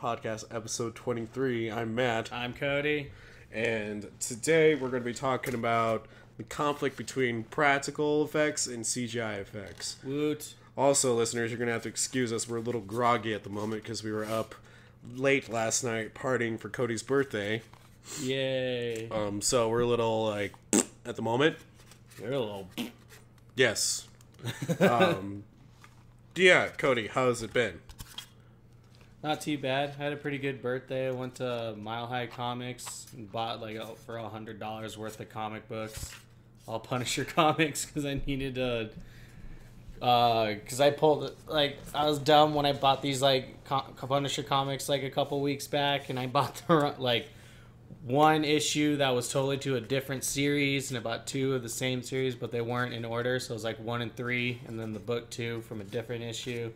Podcast, episode 23. I'm Matt, I'm Cody. and today we're going to be talking about the conflict between practical effects and CGI effects. Woot. Also, listeners, you're going to have to excuse us. We're a little groggy at the moment because we were up late last night partying for Cody's birthday. Yay. Um, so we're a little like at the moment. You're a little. Yes. um, yeah, Cody, how's it been? Not too bad. I had a pretty good birthday. I went to Mile High Comics and bought like for a hundred dollars worth of comic books, all Punisher comics because I needed to. Uh, because I pulled like I was dumb when I bought these like co- Punisher comics like a couple weeks back, and I bought the like one issue that was totally to a different series, and about two of the same series, but they weren't in order. So it was like one and three, and then the book two from a different issue.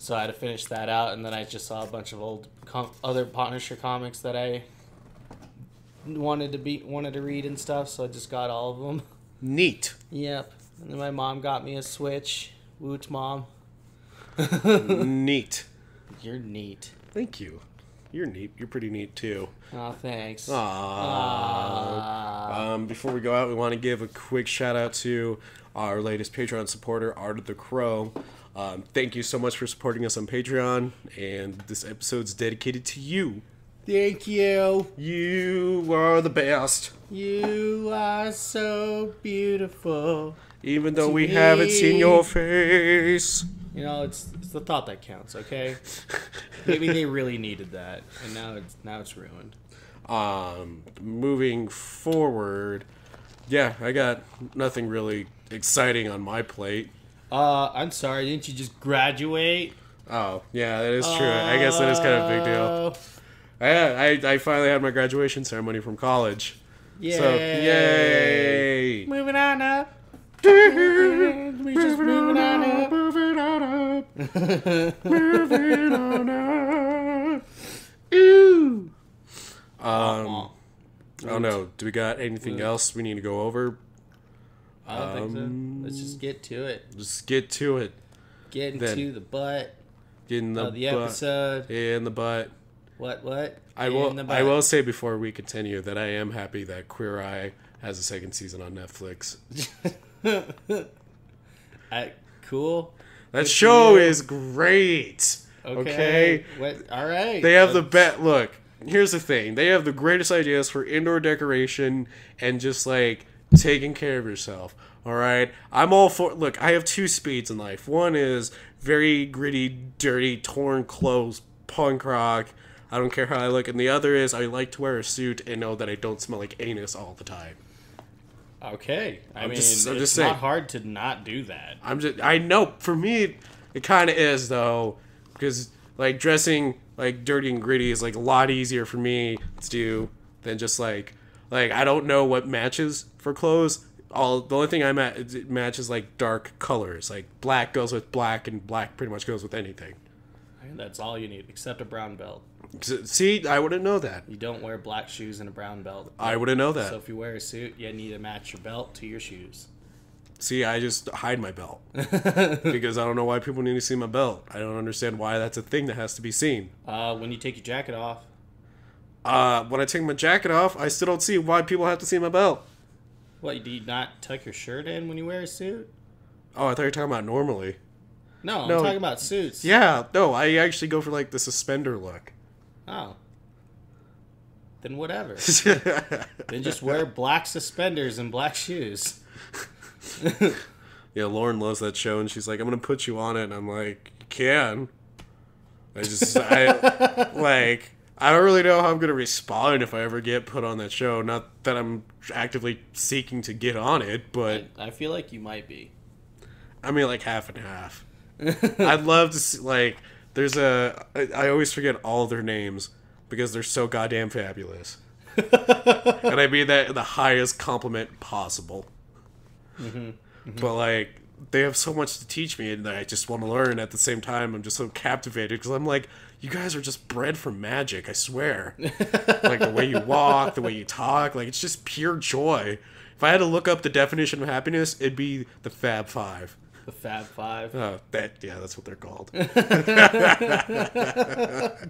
So I had to finish that out, and then I just saw a bunch of old com- other Punisher comics that I wanted to be wanted to read and stuff. So I just got all of them. Neat. Yep. And then my mom got me a Switch. Woot, mom. Neat. You're neat. Thank you. You're neat. You're pretty neat too. Oh, thanks. Aww. Ah. Um, before we go out, we want to give a quick shout out to our latest Patreon supporter, Art of the Crow. Um, thank you so much for supporting us on Patreon, and this episode's dedicated to you. Thank you. You are the best. You are so beautiful. Even though we haven't seen your face. You know, it's it's the thought that counts. Okay. Maybe they really needed that, and now it's now it's ruined. Um, moving forward, yeah, I got nothing really exciting on my plate. Uh, I'm sorry. Didn't you just graduate? Oh, yeah, that is true. I guess that is kind of a big deal. Oh, I, I, I finally had my graduation ceremony from college. Yay. So, yay! Moving on up. We just moving on up. Moving on up. Moving on up. Ooh. Um, I don't know. Do we got anything else we need to go over? I don't think Um, so. Let's just get to it. Just get to it. Get into then- the butt Get in the, of the butt. episode. In the butt. What? What? I In will. the I will say before we continue that I am happy that Queer Eye has a second season on Netflix. I, cool. That Good show is great. Okay. Okay. What? All right. They have the Uh, bet. Look, here's the thing. They have the greatest ideas for indoor decoration and just like taking care of yourself. All right. I'm all for. Look, I have two speeds in life. One is very gritty, dirty, torn clothes, punk rock. I don't care how I look. And the other is I like to wear a suit and know that I don't smell like anus all the time. Okay. I I'm mean, just- I'm it's just saying. not hard to not do that. I'm just I know for me it kind of is though because like dressing like dirty and gritty is like a lot easier for me to do than just like like I don't know what matches for clothes. All the only thing I ma- it matches like dark colors. Like black goes with black and black pretty much goes with anything. Think that's all you need, except a brown belt. See, I wouldn't know that. You don't wear black shoes and a brown belt. I wouldn't know that. So if you wear a suit, you need to match your belt to your shoes. See, I just hide my belt because I don't know why people need to see my belt. I don't understand why that's a thing that has to be seen. Uh, when you take your jacket off, Uh, when I take my jacket off, I still don't see why people have to see my belt. what do you not tuck your shirt in when you wear a suit? Oh, I thought you were talking about normally. No, No. I'm talking about suits. Yeah, no, I actually go for like the suspender look. Oh. Then whatever. then just wear black suspenders and black shoes. yeah, Lauren loves that show, and she's like, "I'm gonna put you on it," and I'm like, "You can." I just, I like, I don't really know how I'm gonna respond if I ever get put on that show. Not that I'm actively seeking to get on it, but I, I feel like you might be. I mean, like half and half. I'd love to see, like, there's a, I, I always forget all their names because they're so goddamn fabulous. and I mean that in the highest compliment possible. Mm-hmm, mm-hmm. But, like, they have so much to teach me, and I just want to learn. At the same time, I'm just so captivated because I'm like, you guys are just bred for magic, I swear. like, the way you walk, the way you talk, like, it's just pure joy. If I had to look up the definition of happiness, it'd be the Fab Five. The Fab Five. Uh, that yeah, that's what they're called.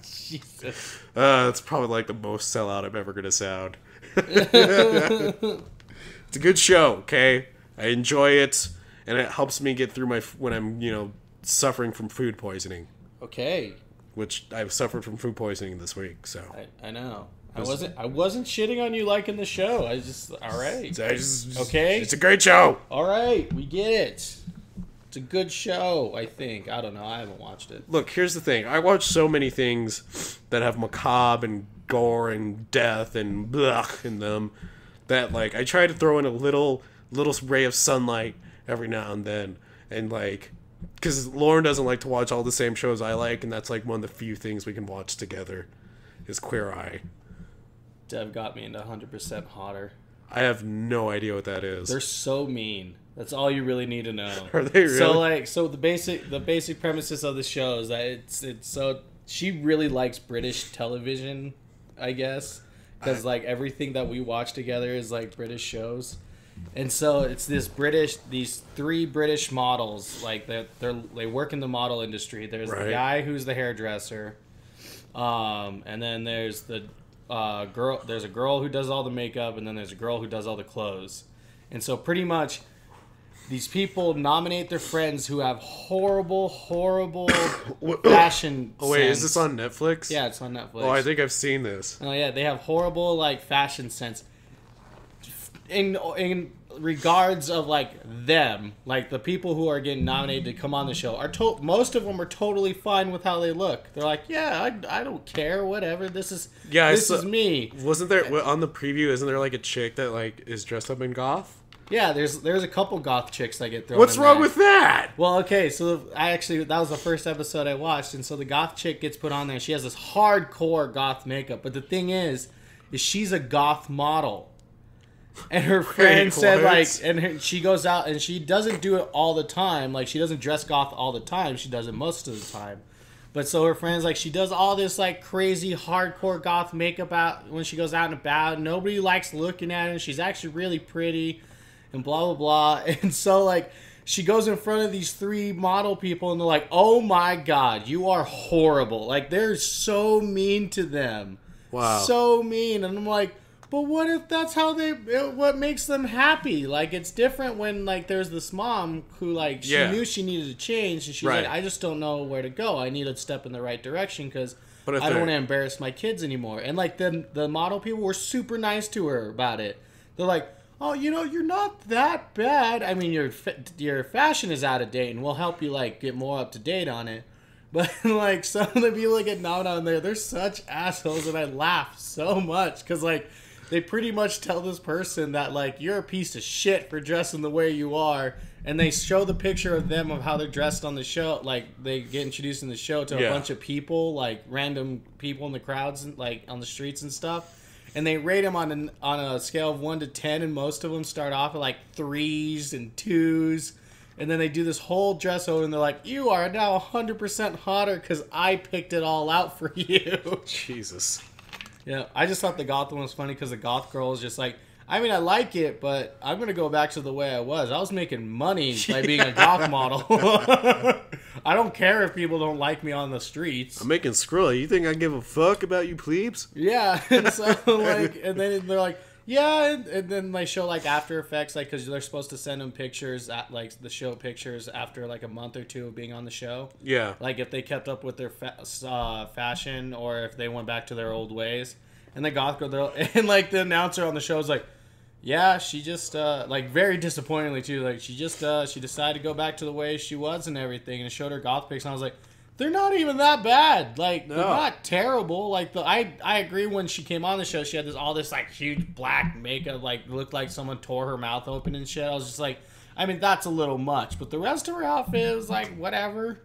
Jesus. Uh, it's probably like the most sellout I'm ever gonna sound. it's a good show, okay? I enjoy it, and it helps me get through my when I'm you know suffering from food poisoning, Okay. Which I've suffered from food poisoning this week. So I, I know. I wasn't. I wasn't shitting on you liking the show. I just. All right. I just- Okay. it's a great show. All right. We get it. It's a good show. I think. I don't know. I haven't watched it. Look, here's the thing. I watch so many things that have macabre and gore and death and blah in them that like I try to throw in a little little ray of sunlight every now and then and like because Lauren doesn't like to watch all the same shows I like and that's like one of the few things we can watch together is Queer Eye. Dev got me into 100% hotter. I have no idea what that is. They're so mean. That's all you really need to know. Are they really? So like, so the basic the basic premises of the show is that it's it's so she really likes British television, I guess, because like everything that we watch together is like British shows, and so it's this British these three British models like they they they work in the model industry. There's Right. the guy who's the hairdresser, um, and then there's the uh, girl. There's a girl who does all the makeup, and then there's a girl who does all the clothes. And so pretty much, these people nominate their friends who have horrible, horrible fashion. oh wait, is this on Netflix? Yeah, it's on Netflix. Oh, I think I've seen this. Oh yeah, they have horrible like fashion sense. In in regards of like them, like the people who are getting nominated to come on the show are to- most of them are totally fine with how they look. They're like, yeah, I, I don't care, whatever. This is Yeah, this saw- is me. Wasn't there on the preview? Isn't there like a chick that like is dressed up in goth? Yeah, there's there's a couple goth chicks that get thrown. What's wrong there. with that? Well, okay, so I actually that was the first episode I watched, and so the goth chick gets put on there. She has this hardcore goth makeup, but the thing is, is she's a goth model, and her friend said like, and her, she goes out and she doesn't do it all the time. Like she doesn't dress goth all the time. She does it most of the time. But so her friends like she does all this like crazy hardcore goth makeup out when she goes out and about. Nobody likes looking at her. She's actually really pretty and blah blah blah. And so like she goes in front of these three model people and they're like, "Oh my god, you are horrible." Like they're so mean to them. Wow. So mean. And I'm like, "But what if that's how they what makes them happy? Like it's different when like there's this mom who like she Yeah. knew she needed to change and she's Right. like, "I just don't know where to go. I need to step in the right direction if I don't want to embarrass my kids anymore." And like the the model people were super nice to her about it. They're like, "Oh, you know, you're not that bad. I mean, your your fashion is out of date, and we'll help you like get more up to date on it." But like some of the people that get knocked on there, they're such assholes, and I laugh so much because like they pretty much tell this person that like you're a piece of shit for dressing the way you are, and they show the picture of them of how they're dressed on the show. Like they get introduced in the show to a Yeah. bunch of people, like random people in the crowds, and like on the streets and stuff. And they rate them on an, on a scale of one to ten, and most of them start off at like threes and twos. And then they do this whole dress over, and they're like, "You are now 100% hotter because I picked it all out for you." Jesus. Yeah, I just thought the goth one was funny because the goth girl is just like, I mean, I like it, but I'm gonna go back to the way I was. I was making money by being a goth model. I don't care if people don't like me on the streets. I'm making Skrilla. You think I give a fuck about you plebes? Yeah, and so like, and then they're like, yeah, and, and then they show like After Effects, like, because they're supposed to send them pictures, at, like the show pictures after like a month or two of being on the show. Yeah. like if they kept up with their fa- uh, fashion or if they went back to their old ways. And the goth girl, and like the announcer on the show is like, yeah, she just uh, like very disappointingly too. Like she just uh, she decided to go back to the way she was and everything, and it showed her goth pics. And I was like, they're not even that bad. Like they're not terrible. Like the I I agree when she came on the show, she had this all this like huge black makeup, like looked like someone tore her mouth open and shit. I was just like, I mean that's a little much, but the rest of her outfit was like whatever.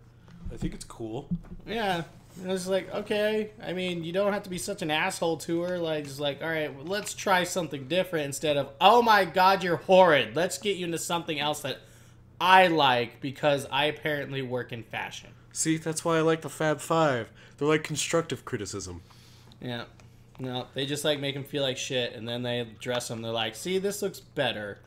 I think it's cool. Yeah. And I was like, okay. I mean, you don't have to be such an asshole to her. Like, just like, all right, well, let's try something different instead of, oh my god, you're horrid. Let's get you into something else that I like because I apparently work in fashion. See, that's why I like the Fab Five. They're like constructive criticism. Yeah. No, they just like make them feel like shit, and then they dress them. They're like, see, this looks better.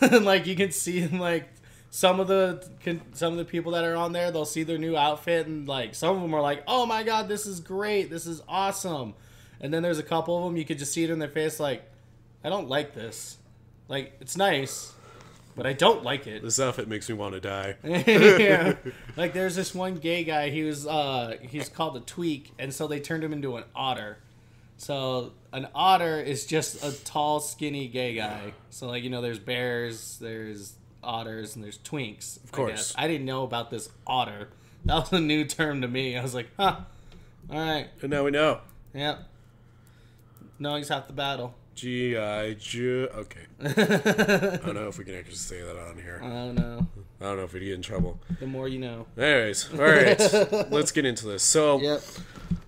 and, like you can see like some of the some of the people that are on there, they'll see their new outfit and like some of them are like, "Oh my god, this is great. This is awesome." And then there's a couple of them you could just see it in their face like, "I don't like this." Like it's nice, but I don't like it. This outfit makes me want to die. yeah. Like there's this one gay guy. He was uh he's called a tweak, and so they turned him into an otter. So an otter is just a tall, skinny gay guy. So like you know, there's bears, there's otters, and there's twinks. Of course. I, didn't know about this otter. That was a new term to me. I was like, huh. All right. And now we know. Yeah. Knowing's half the battle. G I J. Okay. I I don't know if we can actually say that on here. I don't know. I don't know if we'd get in trouble. The more you know. Anyways, all right, let's get into this. So, Yep.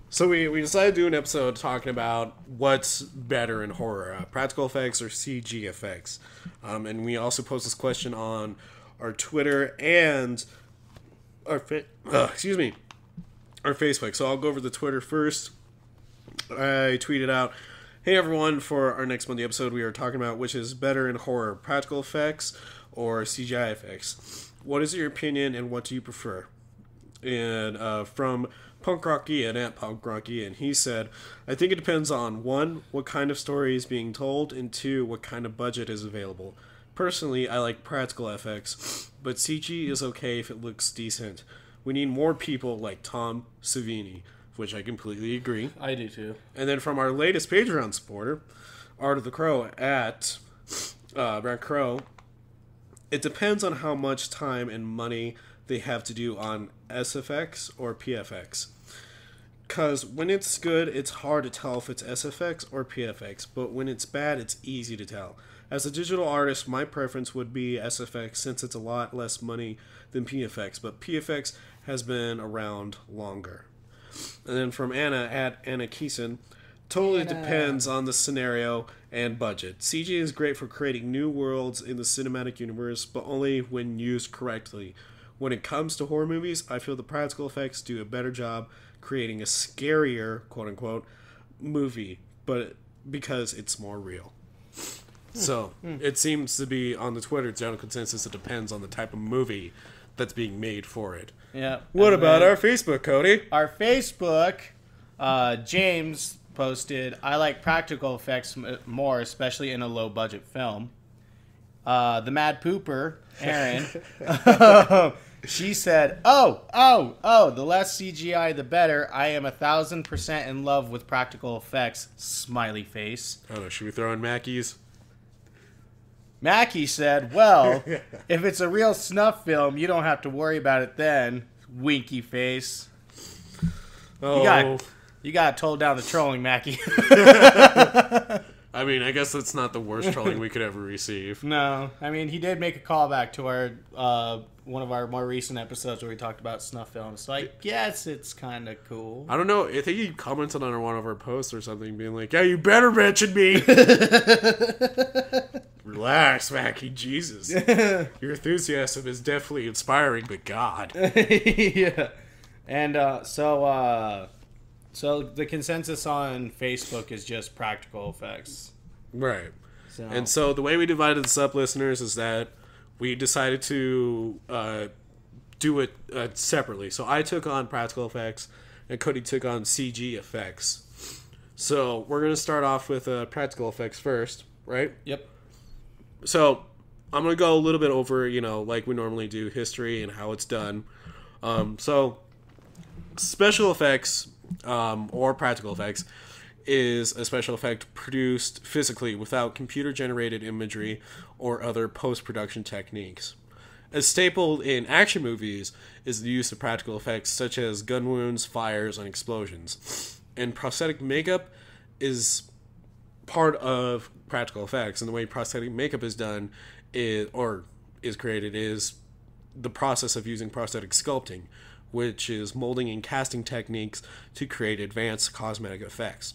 so we, we decided to do an episode talking about what's better in horror, uh, practical effects or CG effects, um, and we also posed this question on our Twitter and our fa- uh, excuse me, our Facebook. So I'll go over the Twitter first. I tweeted out, "Hey everyone! For our next Monday episode, we are talking about which is better in horror, practical effects or CGI effects. What is your opinion, and what do you prefer?" And uh, from Punk Rock Ian at Punk Rock Ian, he said, "I think it depends on one, what kind of story is being told, and two, what kind of budget is available." Personally, I like practical effects, but CG is okay if it looks decent. We need more people like Tom Savini, which I completely agree. I do too. And then from our latest Patreon supporter, Art of the Crow at uh, Brent Crow, it depends on how much time and money they have to do on SFX or PFX. Because when it's good, it's hard to tell if it's SFX or PFX, but when it's bad, it's easy to tell. As a digital artist, my preference would be SFX since it's a lot less money than PFX, but PFX has been around longer. And then from Anna at Anna Keeson, totally Anna. depends on the scenario and budget. CG is great for creating new worlds in the cinematic universe, but only when used correctly. When it comes to horror movies, I feel the practical effects do a better job creating a scarier, quote unquote, movie, but because it's more real. Hmm. So hmm. it seems to be on the Twitter general consensus. It depends on the type of movie that's being made for it. Yeah. What And about our Facebook, Cody? our Facebook, uh, James posted, I like practical effects more, especially in a low budget film. Uh, the Mad Pooper, Aaron, she said, Oh, oh, oh, the less CGI, the better. I am a thousand percent in love with practical effects. Smiley face. I don't know. Should we throw in Mackey's? Mackie said, Well, if it's a real snuff film, you don't have to worry about it then. Winky face. Oh, got- You got told down the trolling, Mackie. I mean, I guess that's not the worst trolling we could ever receive. No, I mean he did make a callback to our uh, one of our more recent episodes where we talked about snuff films. So I guess it's kind of cool. I don't know. I think he commented on one of our posts or something, being like, "Yeah, you better mention me." Relax, Mackie. Jesus, your enthusiasm is definitely inspiring, but God, yeah, and uh, so uh, so the consensus on Facebook is just practical effects. right? So And so the way we divided this up, listeners, is that we decided to uh, do it uh, separately. So I took on practical effects, and Cody took on CG effects. So we're gonna start off with uh, practical effects first, right? yep, So I'm gonna go a little bit over, you know, like we normally do, history and how it's done. Um, so special effects um, or practical effects is a special effect produced physically without computer generated imagery or other post production techniques. A staple in action movies is the use of practical effects such as gun wounds, fires, and explosions. And prosthetic makeup is part of practical effects and the way prosthetic makeup is done is or is created is the process of using prosthetic sculpting which is molding and casting techniques to create advanced cosmetic effects.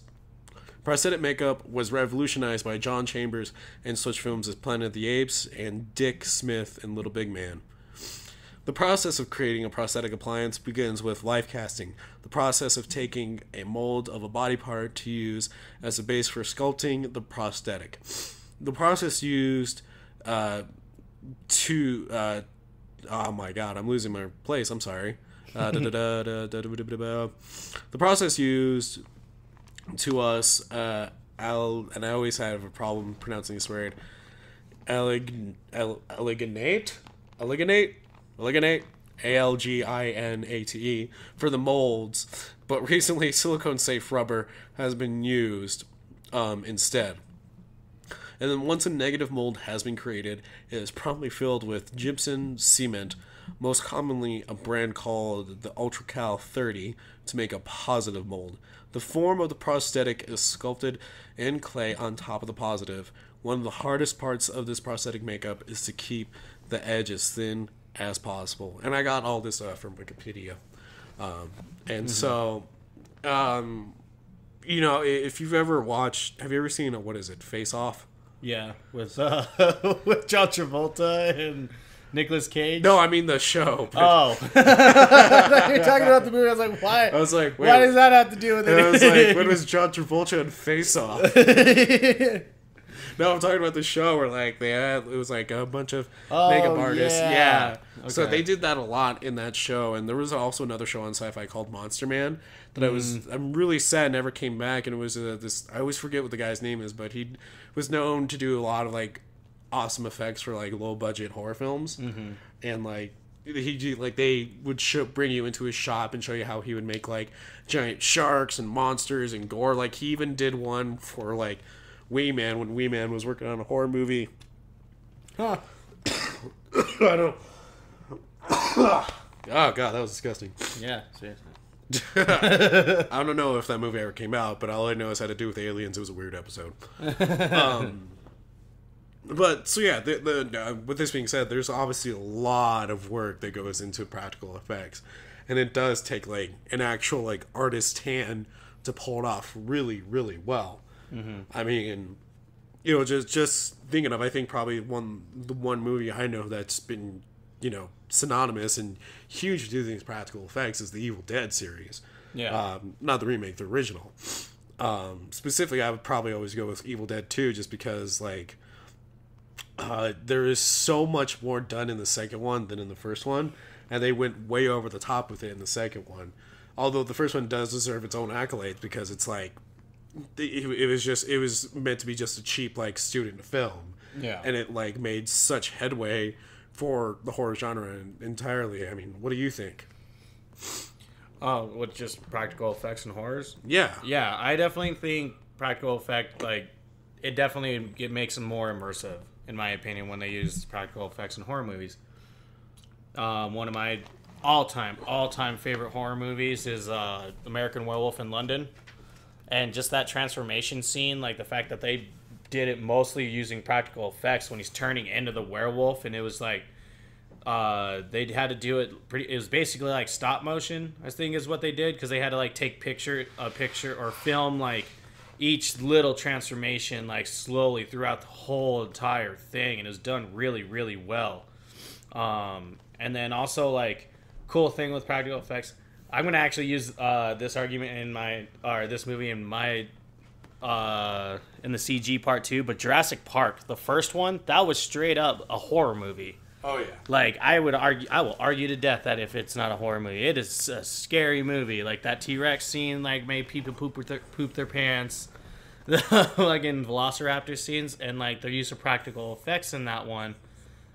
Prosthetic makeup was revolutionized by john chambers in such films as planet of the apes and dick smith in little big man the process of creating a prosthetic appliance begins with life casting, the process of taking a mold of a body part to use as a base for sculpting the prosthetic. The process used uh, to. Uh, oh my god, I'm losing my place, I'm sorry. The process used to us, uh, I'll, and I always have a problem pronouncing this word, Eleginate, eleginate eliginate, A L G I N A T E for the molds, but recently silicone safe rubber has been used um, instead. And then once a negative mold has been created, it is promptly filled with gypsum cement, most commonly a brand called the Ultracal 30, to make a positive mold. The form of the prosthetic is sculpted in clay on top of the positive. One of the hardest parts of this prosthetic makeup is to keep the edge as thin as possible. And I got all this uh, from Wikipedia. Um, and so, um, you know, if you've ever watched, have you ever seen a, what is it, Face Off? Yeah, with uh, with John Travolta and Nicolas Cage. No, I mean the show. but- Oh, you're talking about the movie. I was like, why? I was like, wait. why does that have to do with it? And I was like, when was John Travolta in Face Off? No, I'm talking about the show where like they had it was like a bunch of Oh, makeup artists. yeah. Yeah. So they did that a lot in that show, and there was also another show on Sci-Fi called Monster Man that I was Mm. I'm really sad never came back, and it was uh, this I always forget what the guy's name is, but he was known to do a lot of like awesome effects for like low budget horror films, Mm-hmm. and like. He like they would show, bring you into his shop and show you how he would make like giant sharks and monsters and gore. Like he even did one for like Wee Man when Wee Man was working on a horror movie. Huh. I don't. oh god, that was disgusting. Yeah, seriously. I don't know if that movie ever came out, but all I know is it had to do with aliens. It was a weird episode. um, but so yeah, the, the uh, with this being said, there's obviously a lot of work that goes into practical effects, and it does take like an actual like artist hand to pull it off really, really well. I mean, you know, just just thinking of, I think probably one the one movie I know that's been, you know, synonymous and huge to these practical effects is the Evil Dead series. Yeah. Um, not the remake, the original. Um, specifically, I would probably always go with Evil Dead 2 just because, like, uh, there is so much more done in the second one than in the first one, and they went way over the top with it in the second one. Although the first one does deserve its own accolades because it's like it, it was just it was meant to be just a cheap like student film, Yeah. and it like made such headway for the horror genre entirely. I mean, what do you think? Oh, with just practical effects and horrors? Yeah, Yeah, I definitely think practical effect like it definitely it makes them more immersive in my opinion when they use practical effects in horror movies. Um, one of my all-time all-time favorite horror movies is uh, American Werewolf in London, and just that transformation scene, like the fact that they did it mostly using practical effects when he's turning into the werewolf, and it was like uh, they had to do it pretty. It was basically like stop motion. I think is what they did because they had to like take picture a picture or film like each little transformation like slowly throughout the whole entire thing, and it was done really really well. Um, and then also like cool thing with practical effects. I'm gonna actually use uh, this argument in my or this movie in my uh, in the CG part too. But Jurassic Park, the first one, that was straight up a horror movie. Oh yeah. Like I would argue, I will argue to death that if it's not a horror movie, it is a scary movie. Like that T Rex scene, like made people poop with their, poop their pants. like in Velociraptor scenes, and like their use of practical effects in that one,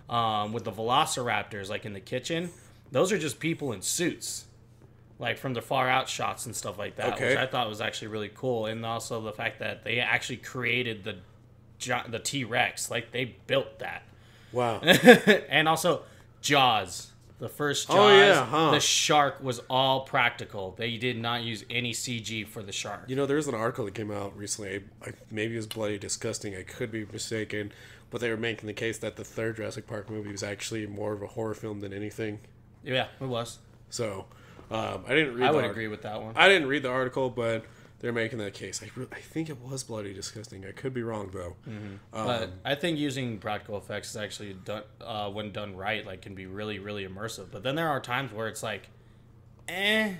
um, with the Velociraptors, like in the kitchen, those are just people in suits, like from the far out shots and stuff like that, which I thought was actually really cool. And also the fact that they actually created the the T Rex, like they built that. Wow. and also Jaws. The first Jaws, Oh, yeah, huh. the shark was all practical. They did not use any CG for the shark. You know, there's an article that came out recently. I, maybe it was bloody disgusting. I could be mistaken, but they were making the case that the third Jurassic Park movie was actually more of a horror film than anything. Yeah, it was. So, um, I didn't read. I the would art- agree with that one. I didn't read the article, but they're making that case. I, re- I think it was bloody disgusting. I could be wrong though. Um, But I think using practical effects is actually done uh, when done right, like can be really, really immersive. But then there are times where it's like, eh,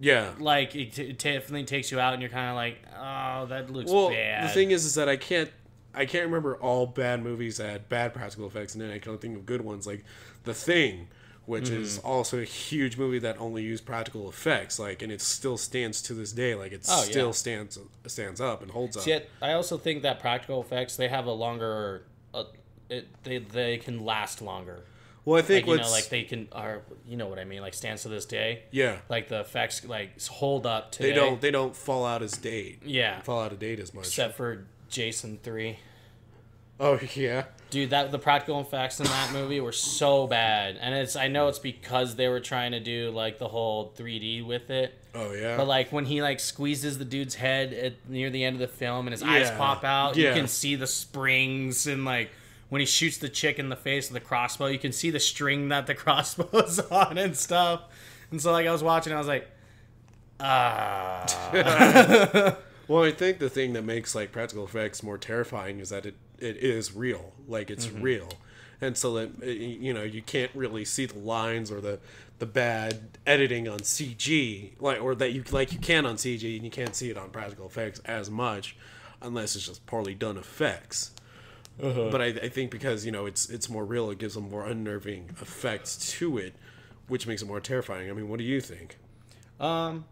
yeah. like it, t- it definitely takes you out, and you're kind of like, oh, that looks Well, bad. the thing is, is that I can't. I can't remember all bad movies that had bad practical effects, and then I can think of good ones like The Thing, which is Mm-hmm. also a huge movie that only used practical effects. Like, and it still stands to this day. Like, it Oh, yeah. still stands stands up and holds up. Yet I also think that practical effects they have a longer, uh, it they they can last longer. Well, I think Like you know, like they can are you know what I mean, like stands to this day. yeah, Like the effects like hold up today. they don't they don't fall out as date. Yeah, Fall out of date as much. except for Jason three. Oh yeah, Dude, that the practical effects in that movie were so bad, and it's I know it's because they were trying to do like the whole 3D with it. oh yeah. But like when he like squeezes the dude's head at near the end of the film and his eyes pop out, Yeah. you can see the springs and like when he shoots the chick in the face with the crossbow, you can see the string that the crossbow's on and stuff. And so like I was watching, I was like, ah, Well, I think the thing that makes like practical effects more terrifying is that it, it is real, like it's Mm-hmm. real, and so that uh, you know you can't really see the lines or the the bad editing on CG, like or that you like you can on CG and you can't see it on practical effects as much, unless it's just poorly done effects. Uh-huh. But I, I think because you know it's it's more real, it gives a more unnerving effect to it, which makes it more terrifying. I mean, what do you think? um,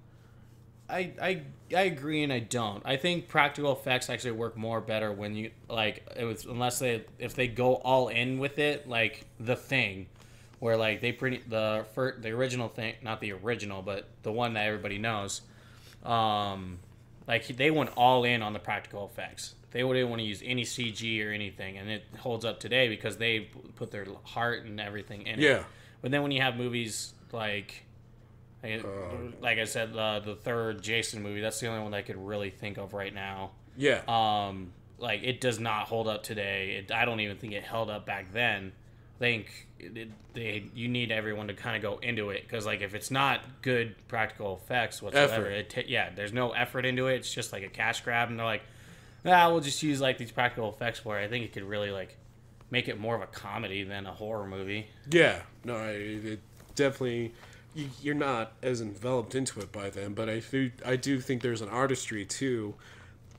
I I I agree and I don't. I think practical effects actually work more better when you like it was unless they if they go all in with it, like the thing. Where like they pretty the fir- the original thing, not the original, but the one that everybody knows, um, like they went all in on the practical effects. They didn't want to use any CG or anything, and it holds up today because they put their heart and everything in it. Yeah. But then when you have movies like, like, like I said, uh, the third Jason movie, that's the only one I could really think of right now. Yeah, Um, like it does not hold up today. It, I don't even think it held up back then. I think it, it- they you need everyone to kind of go into it because like if it's not good practical effects whatsoever, Effort. it ta- yeah, there's no effort into it. It's just like a cash grab, and they're like, ah, we'll just use like these practical effects for it. I think it could really like make it more of a comedy than a horror movie. Yeah, no, I, it definitely. You, you're not as enveloped into it by then, but I do, I do think there's an artistry to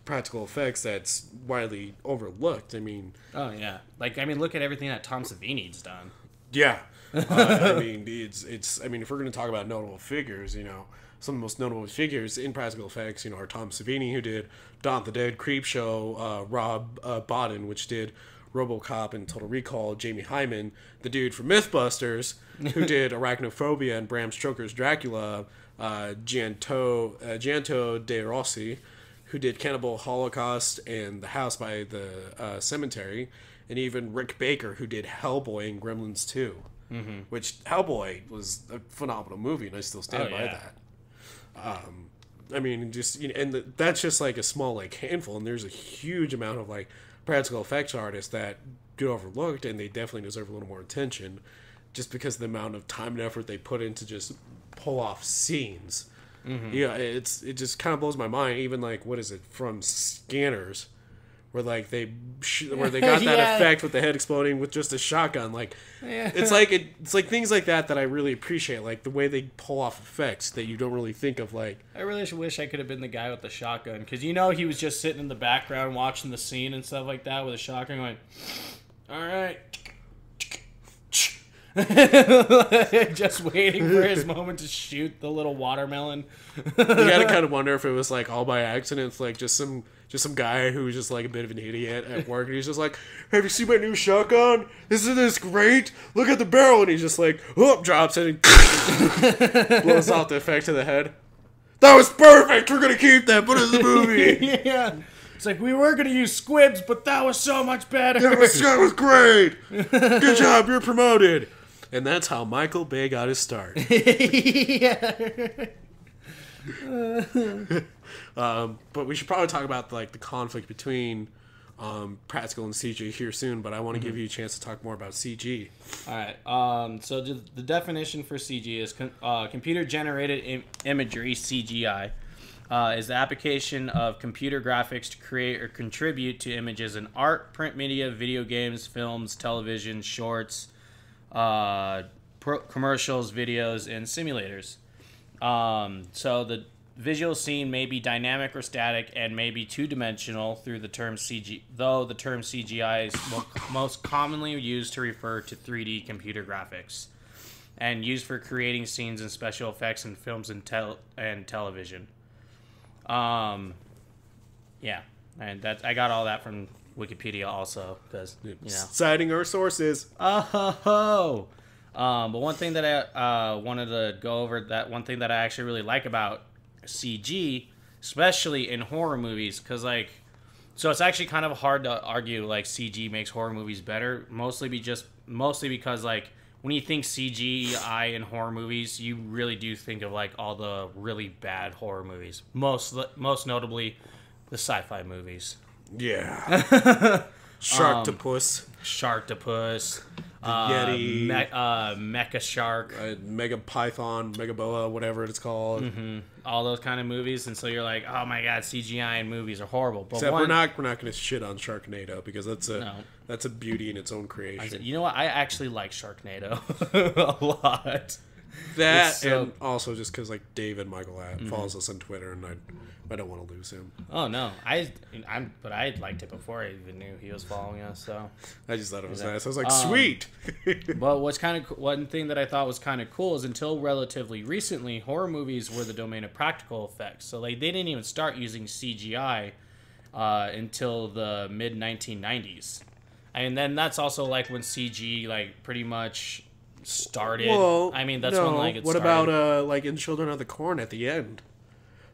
practical effects that's widely overlooked. I mean, Oh yeah, like I mean, look at everything that Tom Savini's done. yeah, uh, I mean, it's it's. I mean, if we're going to talk about notable figures, you know, some of the most notable figures in practical effects, you know, are Tom Savini, who did Dawn of the Dead, Creep Show, uh, Rob uh, Bottin, which did RoboCop and Total Recall, Jamie Hyneman, the dude from MythBusters, who did Arachnophobia and Bram Stoker's Dracula, uh, Giannetto uh, Giannetto De Rossi, who did Cannibal Holocaust and The House by the uh, Cemetery, and even Rick Baker, who did Hellboy and Gremlins 2. Mm-hmm. Which Hellboy was a phenomenal movie, and I still stand Oh, by yeah. that. Um, I mean, just you know, and the, that's just like a small like handful, and there's a huge amount of like practical effects artists that get overlooked, and they definitely deserve a little more attention, just because of the amount of time and effort they put into just pull off scenes. Mm-hmm. Yeah, it's it just kind of blows my mind. Even like what is it from Scanners, where like they sh- where they got that Yeah. effect with the head exploding with just a shotgun. Like Yeah. it's like it, it's like things like that that I really appreciate. Like the way they pull off effects that you don't really think of. Like I really wish I could have been the guy with the shotgun because you know he was just sitting in the background watching the scene and stuff like that with a shotgun going, "All right." just waiting for his moment to shoot the little watermelon. you gotta kind of wonder if it was like all by accident. It's like just some just some guy who was just like a bit of an idiot at work, and he's just like, "Have you seen my new shotgun? This Isn't this great? Look at the barrel!" And he's just like, "Oh!" Drops it and blows off the effect to the head. That was perfect. We're gonna keep that. Put it in the movie. yeah. It's like we were gonna use squibs, but that was so much better. That was, that was great. Good job. You're promoted. And that's how Michael Bay got his start. yeah. Um, but we should probably talk about like the conflict between um, practical and CG here soon. But I want to give you a chance to talk more about CG. All right. Um, so the, definition for CG is con- uh, computer generated Im- imagery (CGI) uh, is the application of computer graphics to create or contribute to images in art, print media, video games, films, television, shorts, uh, pro- commercials, videos, and simulators. Um, so the visual scene may be dynamic or static and may be two dimensional through the term CG. Though the term CGI is mo- most commonly used to refer to 3D computer graphics and used for creating scenes and special effects in films and tel- and television. Um, yeah, and that I got all that from Wikipedia also because you know. Citing our sources. Oh, um, but one thing that I uh, wanted to go over that one thing that I actually really like about CG, especially in horror movies, because like, so it's actually kind of hard to argue like CG makes horror movies better. Mostly be just mostly because like when you think CGI in horror movies, you really do think of like all the really bad horror movies. Most most notably, the sci-fi movies. Yeah. Sharktopus. Sharktopus, uh, Yeti. Me- uh, Mecha Shark, uh, Mega Python, Mega Boa, whatever it's called. all those kind of movies, and so you're like, oh my god, CGI in movies are horrible. But Except one, we're not we're not going to shit on Sharknado because that's a No. that's a beauty in its own creation. you know what? I actually like Sharknado a lot. That so- Mm-hmm. and also just because like David Michael Latt follows us on Twitter and I I don't want to lose him. Oh no, I I'm but I liked it before I even knew he was following us. So, I just thought it was nice. I was like, um, sweet. but what's kind of one thing that I thought was kind of cool is until relatively recently, horror movies were the domain of practical effects. So like they didn't even start using CGI uh, until the mid 1990s, and then that's also like when CG like pretty much started. I mean that's when like it what started. about uh like in Children of the Corn at the end,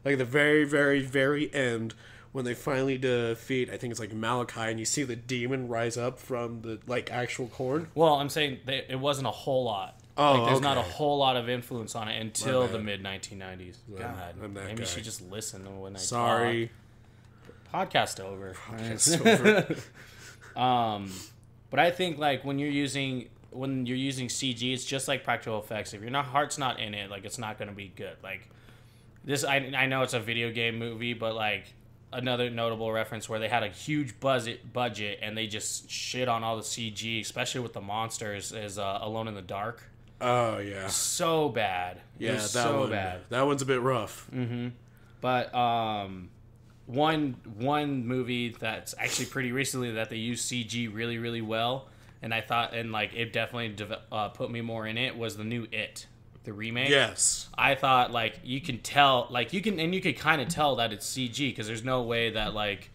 like the very very very end when they finally defeat I think it's like Malachi and you see the demon rise up from the like actual corn. Well, I'm saying they, it wasn't a whole lot. Oh, like, there's not a whole lot of influence on it until the mid 1990s. God, maybe guy. should just listen to when I Sorry. talk. Podcast over. It's over. Um, but I think like when you're using when you're using CG, it's just like practical effects. If your not heart's not in it, like it's not gonna be good. Like this, I I know it's a video game movie, but like another notable reference where they had a huge budget budget and they just shit on all the CG, especially with the monsters, is uh, Alone in the Dark. oh yeah. So bad. Yeah, that so one. bad. That one's a bit rough. Mhm. But um, one one movie that's actually pretty recently that they used CG really really well, and I thought and like it definitely deve- uh, put me more in it was the new It, the remake. Yes. I thought like you can tell like you can and you could kind of tell that it's CG because there's no way that like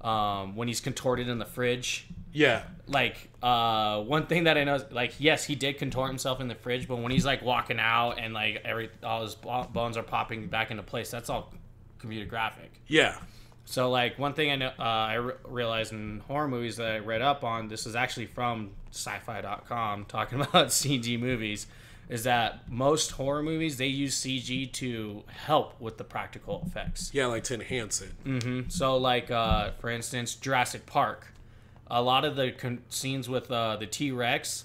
um, when he's contorted in the fridge Yeah. like uh one thing that I know is like yes he did contort himself in the fridge but when he's like walking out and like every all his bones are popping back into place that's all computer graphic Yeah. So like one thing I know uh, I re- realized in horror movies that I read up on this is actually from sci-fi.com talking about CG movies is that most horror movies they use CG to help with the practical effects Yeah, like to enhance it. so, like uh, for instance, Jurassic Park. A lot of the con- scenes with uh, the T Rex,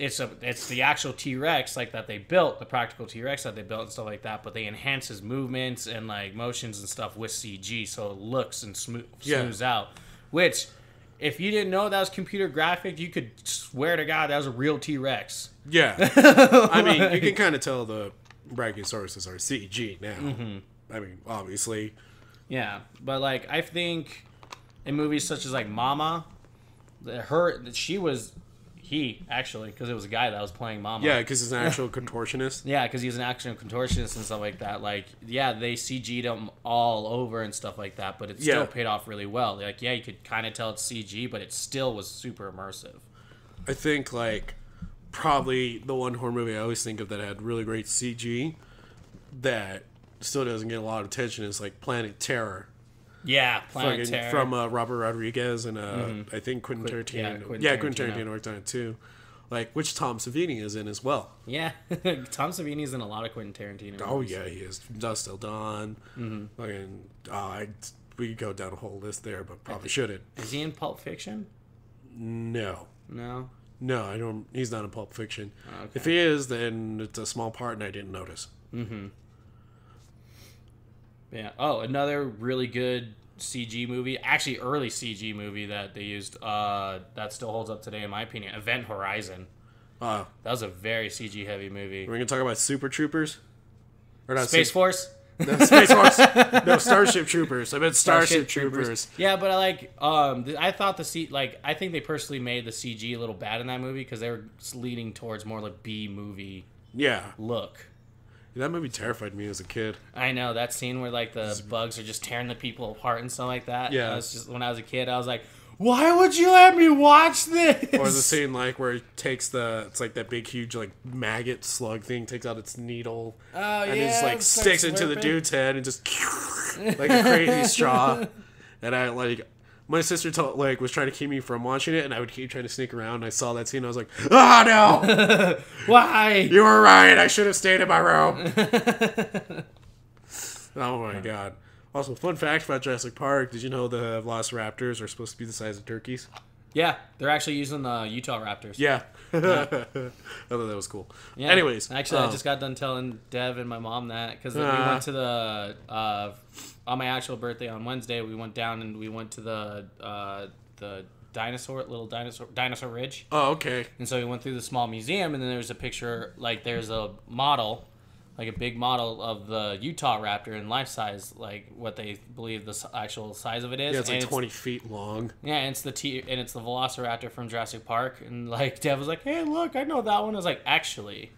it's a it's the actual T Rex like that they built, the practical T Rex that they built and stuff like that. But they enhance his movements and like motions and stuff with CG, so it looks and smooth Yeah. smooths out. Which, if you didn't know that was computer graphic, you could swear to God that was a real T Rex. Yeah. I mean, you can kind of tell the Brachiosauruses are CG now. Mm-hmm. I mean, obviously. Yeah, but like I think in movies such as like Mama, the, her that she was he actually because it was a guy that was playing Mama. Yeah, because he's an actual contortionist. Yeah, because he's an actual contortionist and stuff like that. Like, yeah, they CG'd him all over and stuff like that, but it still Yeah. paid off really well. Like, yeah, you could kind of tell it's CG, but it still was super immersive. I think, like, probably the one horror movie I always think of that had really great CG that still doesn't get a lot of attention is, like, Planet Terror. Yeah, Planet. From uh, Robert Rodriguez and uh, I think Quentin Tarantino. yeah, Yeah, Quentin Quentin Tarantino. Tarantino worked on it too. Like, which Tom Savini is in as well. yeah, Tom Savini's in a lot of Quentin Tarantino. Oh movies. yeah, he is. Dusk Till Dawn. Mm-hmm. Fucking, oh, I we could go down a whole list there, but probably shouldn't. Is he in Pulp Fiction? No, No. no, I don't. He's not in Pulp Fiction. Okay. If he is, then it's a small part, and I didn't notice. Yeah. Oh, another really good CG movie, actually early CG movie that they used. Uh, that still holds up today, in my opinion. Event Horizon. Uh, That was a very CG heavy movie. we're gonna talk about Super Troopers, or not? Space Force. No, Space Force. no, Starship Troopers. I meant Starship, Troopers. Yeah, but I like. Um, th- I thought the C like I think they personally made the CG a little bad in that movie because they were leaning towards more like B movie Yeah. look. That movie terrified me as a kid. I know that scene where like the bugs are just tearing the people apart and stuff like that. Yeah. I was just when I was a kid, I was like, "Why would you let me watch this?" Or the scene like where it takes the it's like that big huge like maggot slug thing takes out its needle Oh and yeah, it just like sticks into the dude's head and just like a crazy straw. And I like my sister told like was trying to keep me from watching it, and I would keep trying to sneak around. And I saw that scene, and I was like, "Oh no, Why? you were right. I should have stayed in my room." oh my god. Also, fun fact about Jurassic Park: Did you know the Velociraptors are supposed to be the size of turkeys? Yeah, they're actually using the Utah Raptors. Yeah, I thought that was cool. Yeah. Anyways, actually, I um, just got done telling Dev and my mom that because we Ah. went to the uh, on my actual birthday on Wednesday. We went down and we went to the uh, the dinosaur little dinosaur dinosaur ridge, Oh, okay. and so we went through the small museum, and then there's a picture like there's a model. Like a big model of the Utah Raptor in life size, like what they believe the actual size of it is. Yeah, it's like and twenty feet long. Yeah, and it's the T and it's the Velociraptor from Jurassic Park. And like Dev was like, "Hey, look, I know that one." I was like, "Actually,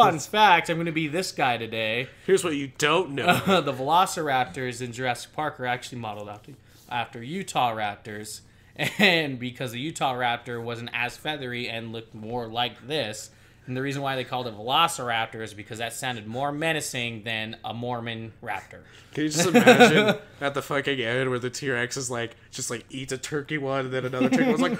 fun fact, I'm going to be this guy today." Here's what you don't know. the Velociraptors in Jurassic Park are actually modeled after after Utah Raptors, and because the Utah Raptor wasn't as feathery and looked more like this. And the reason why they called it Velociraptor is because that sounded more menacing than a Mormon raptor. Can you just imagine at the fucking end where the T Rex is like just like eats a turkey one and then another turkey one's like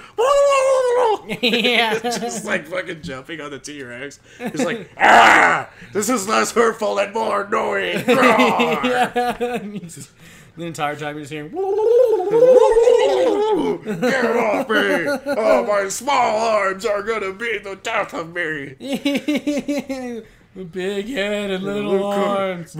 yeah. just like fucking jumping on the T Rex. It's like ah, this is less hurtful and more annoying. Roar." the entire time you're just hearing. Get off me! Oh, my small arms are gonna be the death of me. Big head and little arms.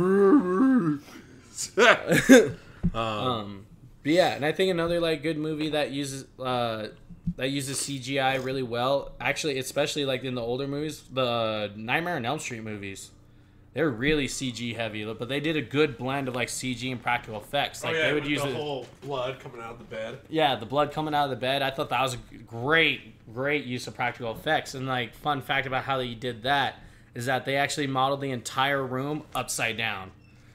Um, but yeah, and I think another like good movie that uses uh that uses CGI really well, actually, especially like in the older movies, the Nightmare on Elm Street movies. They're really CG heavy, but they did a good blend of like CG and practical effects. Like they would use the it. whole blood coming out of the bed. Yeah, the blood coming out of the bed. I thought that was a great, great use of practical effects. And like, fun fact about how they did that is that they actually modeled the entire room upside down.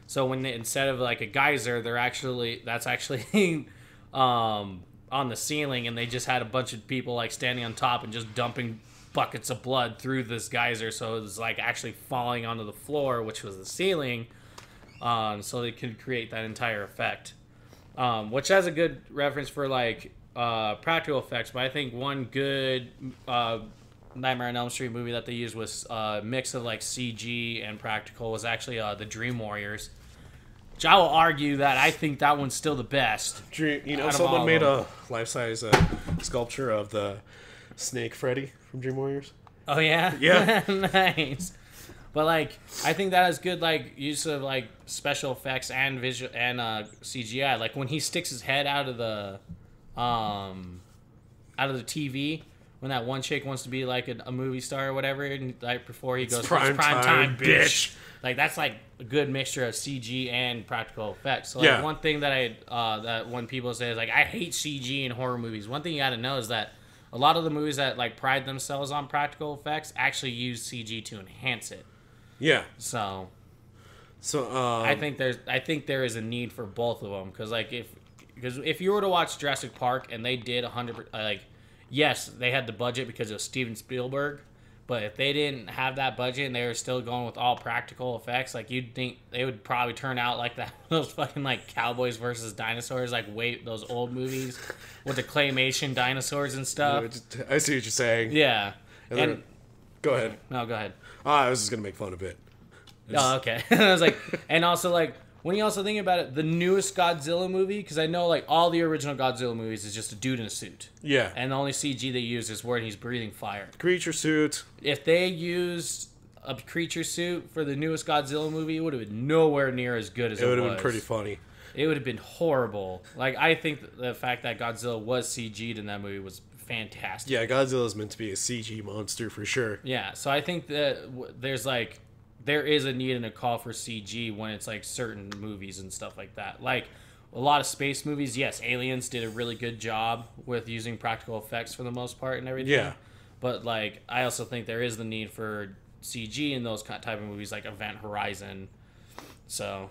So when they, instead of like a geyser, they're actually that's actually um, on the ceiling, and they just had a bunch of people like standing on top and just dumping buckets of blood through this geyser. So it was like actually falling onto the floor, which was the ceiling. Um, so they could create that entire effect um, which has a good reference for like uh, practical effects. But I think one good uh, Nightmare on Elm Street movie that they used was a mix of like CG and practical was actually uh, the Dream Warriors. Which I will argue that I think that one's still the best. Dream, you know, someone made a life size uh, sculpture of the snake Freddy from Dream Warriors. Oh yeah, Yeah. nice. But like, I think that is good like use of like special effects and visual and uh, CGI. Like when he sticks his head out of the, um, out of the TV. When that one chick wants to be like a, a movie star or whatever, and like before he goes, prime prime time, time, bitch. Like that's like a good mixture of CG and practical effects. So like Yeah. one thing that I uh, that when people say is like I hate CG in horror movies. One thing you got to know is that a lot of the movies that like pride themselves on practical effects actually use CG to enhance it. Yeah. So So um, I think there's I think there is a need for both of them because like if because if you were to watch Jurassic Park and they did a hundred like yes they had the budget because it was Steven Spielberg. But if they didn't have that budget and they were still going with all practical effects, like you'd think they would probably turn out like that those fucking like cowboys versus dinosaurs, like wait those old movies with the claymation dinosaurs and stuff. I see what you're saying. Yeah. And And Go ahead. no, go ahead. Oh, I was just gonna make fun of it. Oh, okay. I was like, and also like when you also think about it, the newest Godzilla movie, because I know like all the original Godzilla movies is just a dude in a suit, Yeah. and the only CG they use is where he's breathing fire. Creature suit. If they used a creature suit for the newest Godzilla movie, it would have been nowhere near as good as It it, would have been pretty funny. It would have been horrible. Like I think the fact that Godzilla was CG'd in that movie was fantastic. Yeah, Godzilla's meant to be a CG monster for sure. Yeah, so I think that w- there's like there is a need and a call for CG when it's like certain movies and stuff like that. Like a lot of space movies, yes, Aliens did a really good job with using practical effects for the most part and everything. Yeah. But like, I also think there is the need for CG in those type of movies, like Event Horizon. So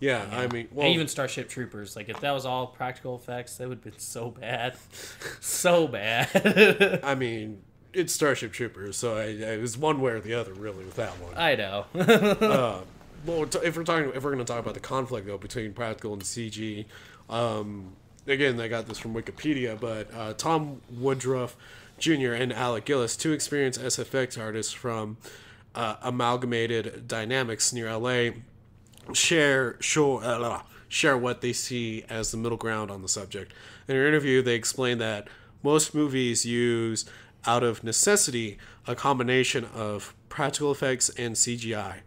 Yeah, I mean, well, and even Starship Troopers, like if that was all practical effects, that would have been so bad, so bad. I mean, it's Starship Troopers, so I, I, it was one way or the other, really, with that one. I know. uh, well, t- if we're talking, if we're going to talk about the conflict though between practical and CG, um, again, I got this from Wikipedia, but uh, Tom Woodruff Jr. and Alec Gillis, two experienced SFX artists from uh, Amalgamated Dynamics near LA, share show, uh, share what they see as the middle ground on the subject. In an interview, they explained that most movies use, out of necessity, a combination of practical effects and CGI.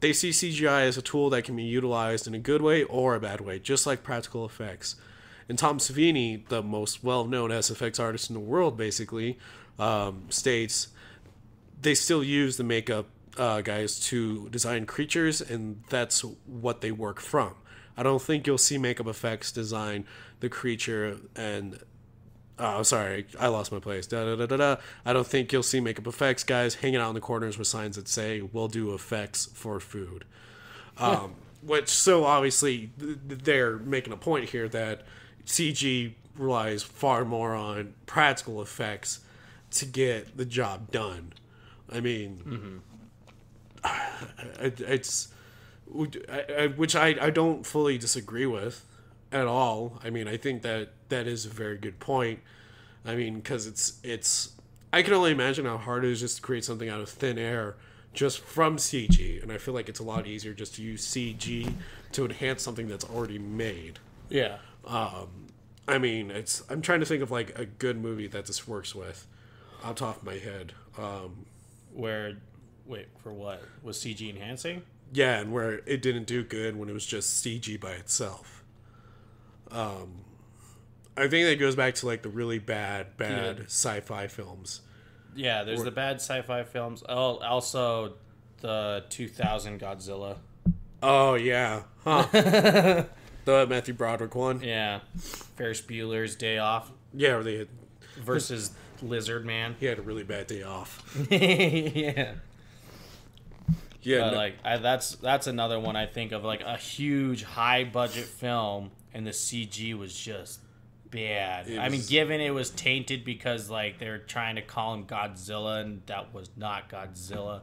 They see CGI as a tool that can be utilized in a good way or a bad way, just like practical effects. And Tom Savini, the most well known SFX artist in the world, basically, um, states they still use the makeup uh, guys to design creatures, and that's what they work from. I don't think you'll see makeup effects design the creature and. Oh, sorry, I lost my place. Da, da, da, da, da. I don't think you'll see makeup effects guys hanging out in the corners with signs that say "We'll do effects for food." Um, which so obviously they're making a point here that CG relies far more on practical effects to get the job done. I mean, it, it's I, I, which I, I don't fully disagree with at all. I mean, I think that that is a very good point. I mean, because it's it's I can only imagine how hard it is just to create something out of thin air just from CG, and I feel like it's a lot easier just to use CG to enhance something that's already made. yeah. Um, I mean, it's I'm trying to think of like a good movie that this works with, off top of my head. Um, Where, wait, for what? Was CG enhancing? yeah, and where it didn't do good when it was just CG by itself. Um, I think that goes back to like the really bad, bad Yeah. sci-fi films. Yeah, there's the bad sci-fi films. Oh, also the 2000 Godzilla. Oh yeah, huh? the Matthew Broderick one. Yeah, Ferris Bueller's Day Off Yeah, where they had versus Lizard Man. he had a really bad day off. yeah. Yeah, But no- like I, that's that's another one I think of like a huge high budget film and the CG was just bad. I mean, given it was tainted because like they're trying to call him Godzilla and that was not Godzilla.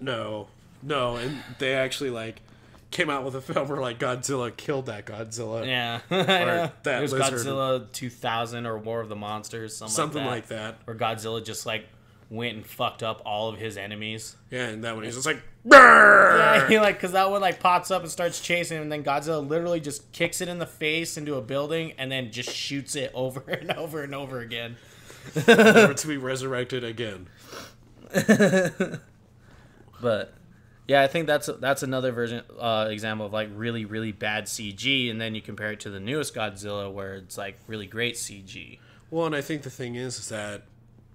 no, no, and they actually like came out with a film where like Godzilla killed that Godzilla. Yeah, know. that it was lizard. Godzilla 2000 or War of the Monsters, something, Something like like that. that. Where Godzilla just like went and fucked up all of his enemies. Yeah, and that one he's just like, Yeah, he like because that one like pops up and starts chasing him, and then Godzilla literally just kicks it in the face into a building, and then just shoots it over and over and over again. never to be resurrected again. But yeah, I think that's that's another version uh, example of like really really bad CG, and then you compare it to the newest Godzilla where it's like really great CG. Well, and I think the thing is, is that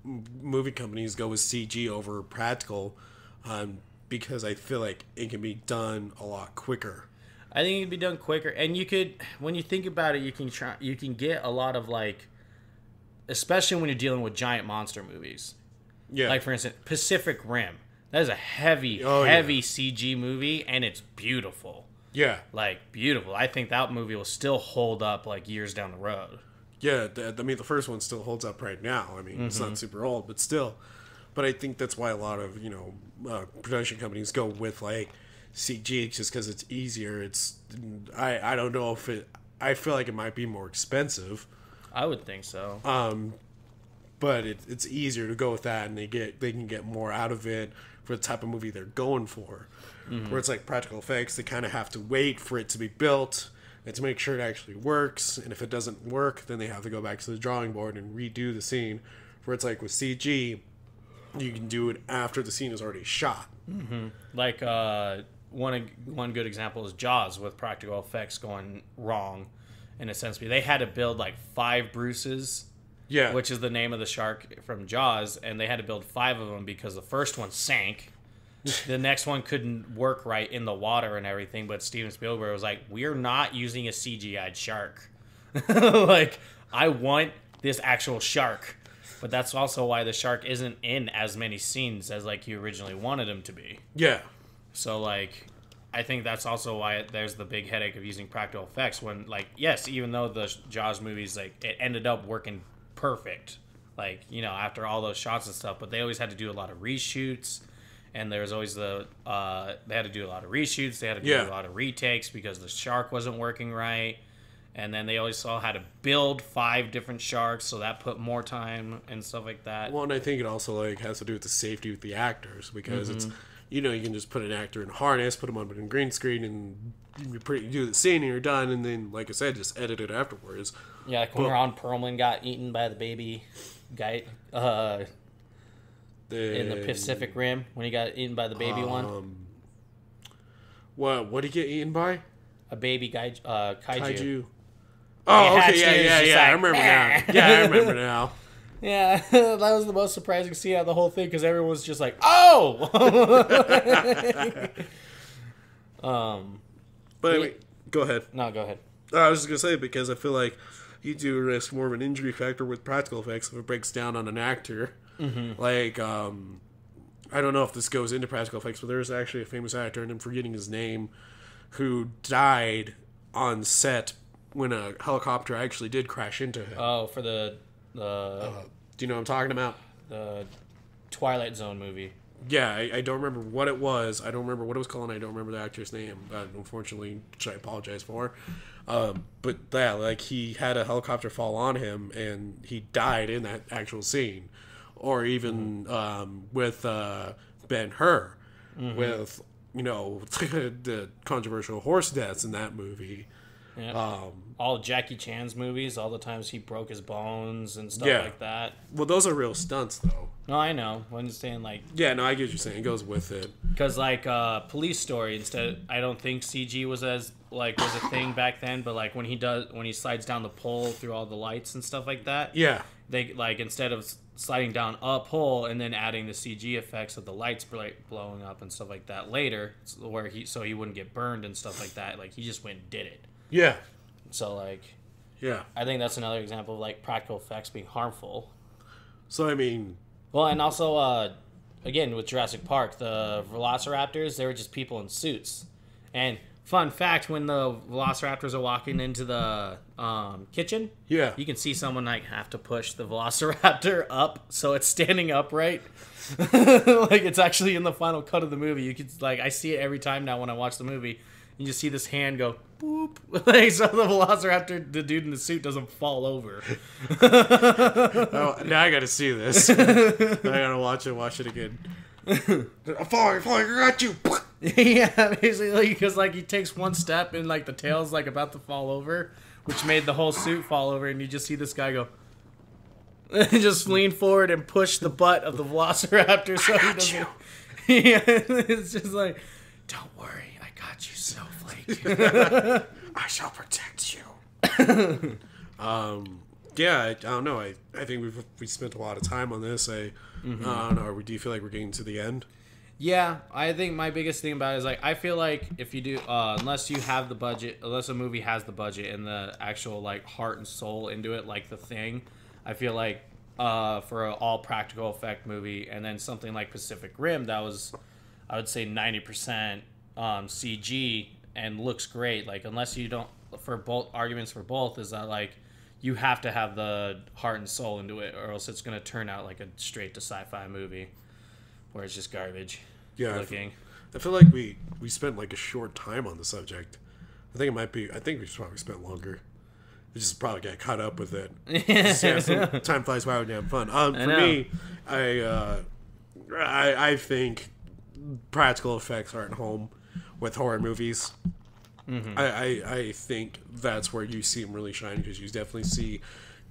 movie companies go with CG over practical, um, because I feel like it can be done a lot quicker. I think it'd be done quicker, and you could, when you think about it, you can try, you can get a lot of like, especially when you're dealing with giant monster movies. Yeah, Like for instance, Pacific Rim. That is a heavy, Oh, yeah. heavy CG movie, and it's beautiful. yeah, Like beautiful. I think that movie will still hold up like years down the road. Yeah. th- I mean, the first one still holds up right now. I mean, it's not super old, but still. But I think that's why a lot of you know uh, production companies go with like CG just because it's easier. It's I I don't know if it. I feel like it might be more expensive. I would think so. Um, but it, it's easier to go with that, and they get they can get more out of it for the type of movie they're going for. Where it's like practical effects, they kind of have to wait for it to be built and to make sure it actually works. And if it doesn't work, then they have to go back to the drawing board and redo the scene. Where it's like with CG, you can do it after the scene is already shot. like uh, one one good example is Jaws with practical effects going wrong, in a sense. They had to build like five Bruces Yeah, which is the name of the shark from Jaws, and they had to build five of them because the first one sank. The next one couldn't work right in the water and everything. But Steven Spielberg was like, "We're not using a CGI shark. like, I want this actual shark." But that's also why the shark isn't in as many scenes as like you originally wanted him to be. Yeah. So like, I think that's also why there's the big headache of using practical effects. When like, yes, even though the Jaws movies like it ended up working perfect, like you know after all those shots and stuff, but they always had to do a lot of reshoots, and there was always the uh, they had to do a lot of reshoots. They had to do Yeah. a lot of retakes because the shark wasn't working right. And then they always saw how to build five different sharks, so that put more time and stuff like that. Well, and I think it also like has to do with the safety with the actors because it's Mm-hmm. you know you can just put an actor in harness, put him on a green screen, and you pretty do the scene and you're done, and then like I said, just edit it afterwards. Yeah, like when But- Ron Perlman got eaten by the baby guy uh, in the Pacific Rim when he got eaten by the baby one, Um, what what did he get eaten by? a baby guy uh, kaiju. Kaiju. Oh, okay, yeah, yeah, yeah. I like, remember now. Yeah, I remember now. Yeah, that was the most surprising scene out of the whole thing because everyone was just like, "Oh!" um, But anyway, go ahead. no, go ahead. I was just gonna say because I feel like you do risk more of an injury factor with practical effects if it breaks down on an actor. Mm-hmm. Like, um, I don't know if this goes into practical effects, but there's actually a famous actor, and I'm forgetting his name, who died on set when a helicopter actually did crash into him. Oh, for the the do you know what I'm talking about? the Twilight Zone movie. Yeah, I, I don't remember what it was. I don't remember what it was called. And I don't remember the actor's name. Uh, unfortunately, which I apologize for. Um, but yeah, like he had a helicopter fall on him, and he died in that actual scene. Or even um, with uh, Ben Hur, with you know the controversial horse deaths in that movie. Yeah. Um, all Jackie Chan's movies, all the times he broke his bones and stuff Yeah. like that. well, those are real stunts, though. No, I know. I'm just saying, like, Yeah, no, I get what you're saying. It goes with it. because like uh, Police Story, instead, I don't think CG was as like was a thing back then. But like when he does, when he slides down the pole through all the lights and stuff like that, Yeah, they like instead of sliding down a pole and then adding the CG effects of the lights blowing up and stuff like that later, where he so he wouldn't get burned and stuff like that. Like he just went and did it. yeah, So like yeah. I think that's another example of like practical effects being harmful. So I mean, Well, and also, uh, again, with Jurassic Park, the Velociraptors, they were just people in suits. And fun fact, when the Velociraptors are walking into the um, kitchen, yeah. you can see someone like have to push the Velociraptor up so it's standing upright. like it's actually in the final cut of the movie. You could like I see it every time now when I watch the movie. And you just see this hand go boop, like so the Velociraptor, the dude in the suit doesn't fall over. Oh, now I gotta see this. I gotta watch it. Watch it again. I'm falling, I'm falling. I got you. yeah, basically, because like he takes one step and like the tail's like about to fall over, which made the whole suit fall over, and you just see this guy go, and just lean forward and push the butt of the Velociraptor so he got doesn't. you. Yeah, it's just like, don't worry, I got you, Snowflake. I shall protect you. um, yeah, I, I don't know. I, I think we've we spent a lot of time on this. I, Mm-hmm. I don't know. Do you feel like we're getting to the end? Yeah, I think my biggest thing about it is like I feel like if you do uh, unless you have the budget, unless a movie has the budget and the actual like heart and soul into it, like The Thing, I feel like uh, for an all practical effect movie, and then something like Pacific Rim that was, I would say ninety percent um, CG and looks great. Like unless you don't, for both arguments for both is that like you have to have the heart and soul into it, or else it's gonna turn out like a straight to sci-fi movie where it's just garbage Yeah, I looking. I feel like we we spent like a short time on the subject. I think it might be. I think we probably spent longer. We just probably got caught up with it. Yeah, time flies by when you're having fun. Um, for know. me, I, uh, I I think practical effects aren't home with horror movies. Mm-hmm. I, I I think that's where you see them really shine because you definitely see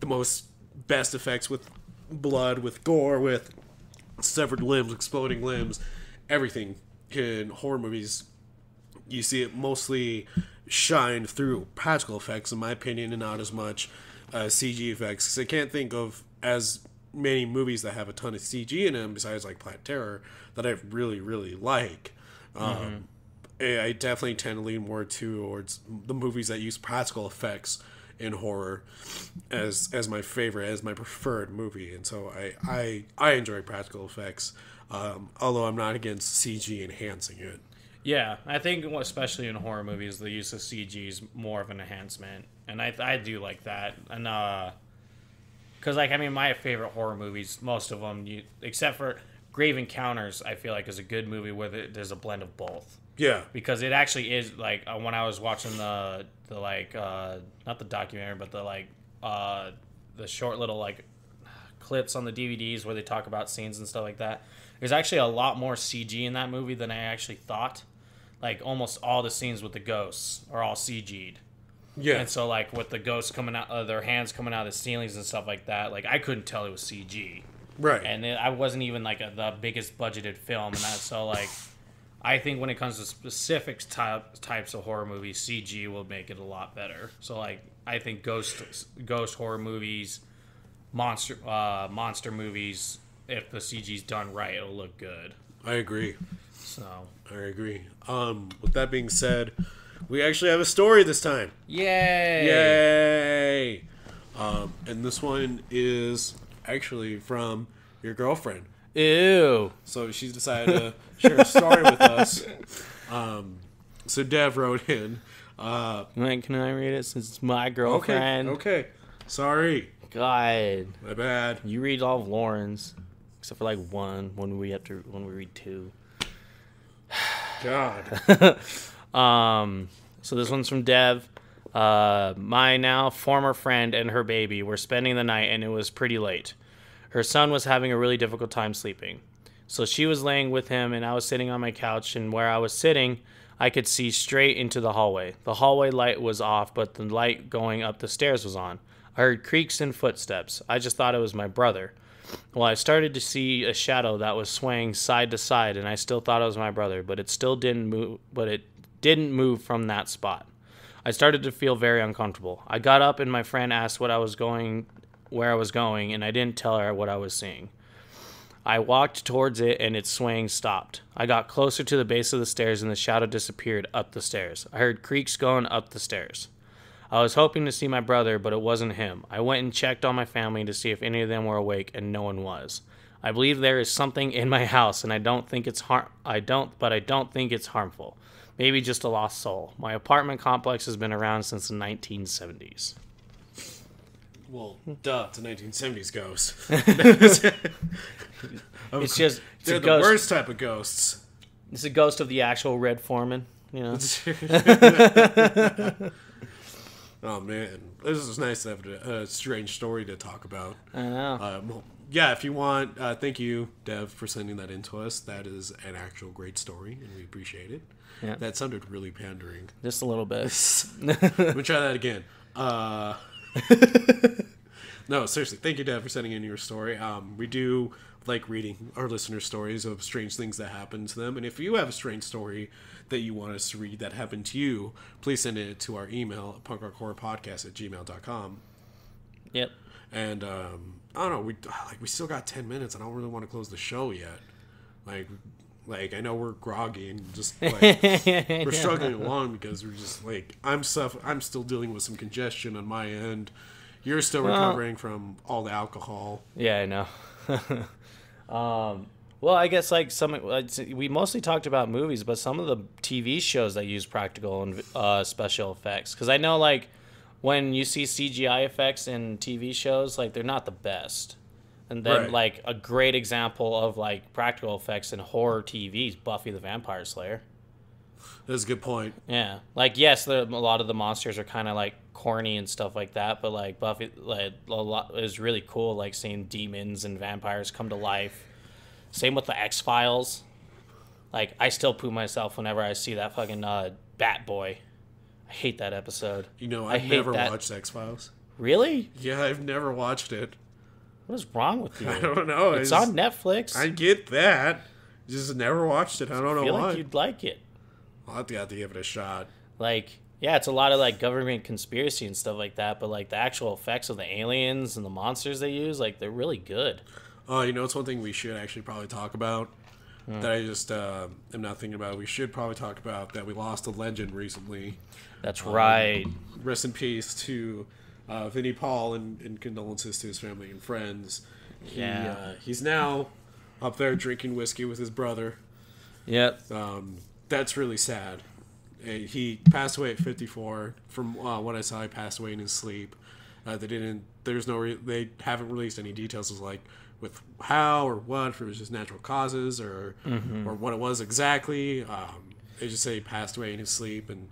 the most best effects with blood, with gore, with severed limbs, exploding limbs, everything in horror movies. You see it mostly shine through practical effects, in my opinion, and not as much uh, CG effects. Because I can't think of as many movies that have a ton of CG in them besides like Planet Terror that I really really like. Um, I I definitely tend to lean more towards the movies that use practical effects in horror as as my favorite as my preferred movie and so I I, I enjoy practical effects um, although I'm not against CG enhancing it Yeah, I think especially in horror movies, the use of CG is more of an enhancement, and I I do like that. And uh, because like I mean, my favorite horror movies, most of them, you except for Grave Encounters, I feel like is a good movie where there's a blend of both. yeah Because it actually is like uh, when I was watching the the like uh, not the documentary, but the like uh, the short little like clips on the DVDs where they talk about scenes and stuff like that. There's actually a lot more CG in that movie than I actually thought. Like almost all the scenes with the ghosts are all CG'd. yeah And so like with the ghosts coming out, uh, their hands coming out of the ceilings and stuff like that, like I couldn't tell it was CG. right And it, I wasn't even like a, the biggest budgeted film, and that so like. I think when it comes to specific type, types of horror movies, CG will make it a lot better. So like, I think ghost ghost horror movies, monster uh, monster movies, if the CG's done right, it'll look good. I agree So I agree um, with that being said we actually have a story this time yay! Yay! Um, and this one is actually from your girlfriend. Ew. So she's decided to share a story with us. Um, so Dev wrote in. Uh, Wait, can I read it since it's my okay, girlfriend? okay. Sorry, God, my bad. you read all of Lauren's, except for like one when we have to when we read two. God. Um, so this one's from Dev. Uh, my now former friend and her baby were spending the night, and it was pretty late. Her son was having a really difficult time sleeping. So she was laying with him, and I was sitting on my couch. And where I was sitting, I could see straight into the hallway. The hallway light was off, but the light going up the stairs was on. I heard creaks and footsteps. I just thought it was my brother. Well, I started to see a shadow that was swaying side to side, and I still thought it was my brother, but it still didn't move. But it didn't move from that spot. I started to feel very uncomfortable. I got up, and my friend asked what I was going, where I was going, and I didn't tell her what I was seeing. I walked towards it, and its swaying stopped. I got closer to the base of the stairs, and the shadow disappeared up the stairs. I heard creaks going up the stairs. I was hoping to see my brother, but it wasn't him. I went and checked on my family to see if any of them were awake, and no one was. I believe there is something in my house, and I don't think it's harm. I don't, but I don't think it's harmful. Maybe just a lost soul. My apartment complex has been around since the 1970s. Well, duh, it's a 1970s ghost. It's just it's They're the ghost. worst type of ghosts. It's a ghost of the actual Red Foreman. You know. oh man, this is nice to have a, strange story to talk about. I know. Um, well, yeah, if you want, uh, thank you, Dev, for sending that in to us. That is an actual great story, and we appreciate it. Yeah. That sounded really pandering. Just a little bit. Let me try that again. Uh, no, seriously, thank you, Dad, for sending in your story. Um, we do like reading our listeners' stories of strange things that happen to them, and if you have a strange story that you want us to read that happened to you, please send it to our email, punkrockhorrorpodcast at gmail.com. Yep. And um, I don't know, we like we still got ten minutes. I don't really want to close the show yet. Like, like I know we're groggy and just like we're struggling along because we're just like I'm stuff. I'm still dealing with some congestion on my end. You're still Well- recovering from all the alcohol. Yeah, I know. um, well, I guess like some we mostly talked about movies, but some of the TV shows that use practical and uh, special effects, because I know like when you see CGI effects in TV shows, like they're not the best. And then Right. like a great example of like practical effects in horror TV is Buffy the Vampire Slayer. That's a good point. Yeah, like yes, the, a lot of the monsters are kind of like corny and stuff like that, but like Buffy, like a lot is really cool, like seeing demons and vampires come to life. Same with the X Files. Like I still poo myself whenever I see that fucking uh, Bat Boy. I hate that episode. You know, I I've never that. watched X Files. Really? Yeah, I've never watched it. What is wrong with you? I don't know. It's I just- on Netflix. I I get that. Just never watched it. I don't know feel why. like you'd like it. I'll have to, have to give it a shot. Like Yeah, it's a lot of like government conspiracy and stuff like that, but like the actual effects of the aliens and the monsters they use, like they're really good. Oh, you know, it's one thing we should actually probably talk about that I just uh, am not thinking about. We should probably talk about that we lost a legend recently. That's right. Rest in peace to uh, Vinnie Paul and, and condolences to his family and friends. He, Yeah. uh, he's now up there drinking whiskey with his brother. Yep. Um, that's really sad. Uh, He passed away at 54. From uh, what I saw, he passed away in his sleep. Uh, they didn't. There's no. Re- they haven't released any details as like with how or what. If it was just natural causes or or what it was exactly. Um, they just say he passed away in his sleep, and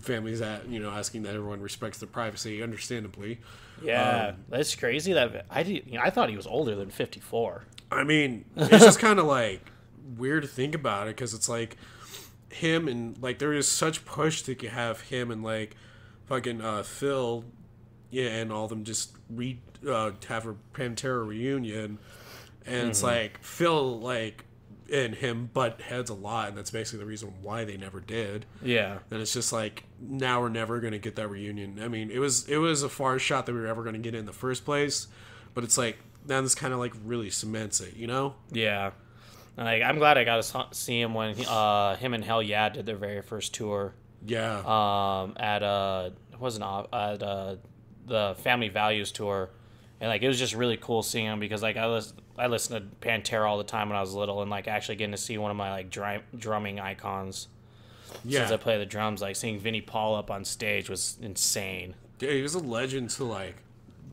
families that you know asking that everyone respects their privacy, understandably. Yeah, that's crazy. That I did. You know, I thought he was older than fifty four. I mean, it's just kind of like weird to think about it because it's like him and like there is such push to have him and like fucking uh, Phil, yeah, and all them just re uh, have a Pantera reunion, and it's like Phil like and him butt heads a lot, and that's basically the reason why they never did. Yeah. And it's just like now we're never gonna get that reunion. I mean, it was it was a far shot that we were ever gonna get in the first place, but it's like now this kind of like really cements it, you know? Yeah. And, Like I'm glad I got to see him when he, uh him and Hellyeah did their very first tour. Yeah. Um, at uh it wasn't at uh the Family Values tour, and like it was just really cool seeing him because like I was I listened to Pantera all the time when I was little, and like actually getting to see one of my like drumming icons yeah. since I play the drums. Like seeing Vinnie Paul up on stage was insane. Yeah, he was a legend to like,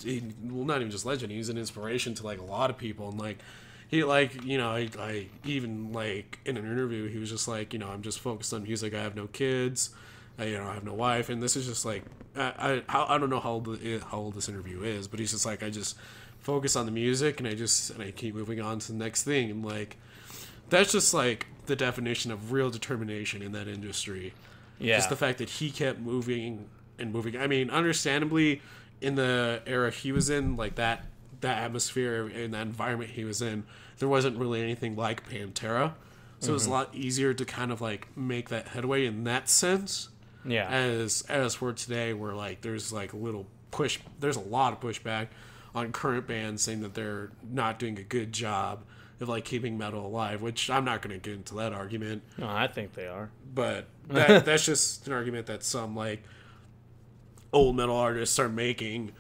he, well, not even just legend. He was an inspiration to like a lot of people, and like, he like you know, I, I even like in an interview, he was just like, you know, I'm just focused on music. I have no kids, I, you know, I have no wife, and this is just like, I, I, I don't know how old how old this interview is, but he's just like, I just focus on the music, and I just and I keep moving on to the next thing, and like, that's just like the definition of real determination in that industry. Yeah, just the fact that he kept moving and moving. I mean, understandably, in the era he was in, like that that atmosphere and that environment he was in, there wasn't really anything like Pantera. So it was a mm-hmm. lot easier to kind of like make that headway in that sense. yeah, As as for today, where like there's like a little push, there's a lot of pushback on current bands saying that they're not doing a good job of like keeping metal alive. Which I'm not going to get into that argument no, I think they are. but that that's just an argument that some like old metal artists are making.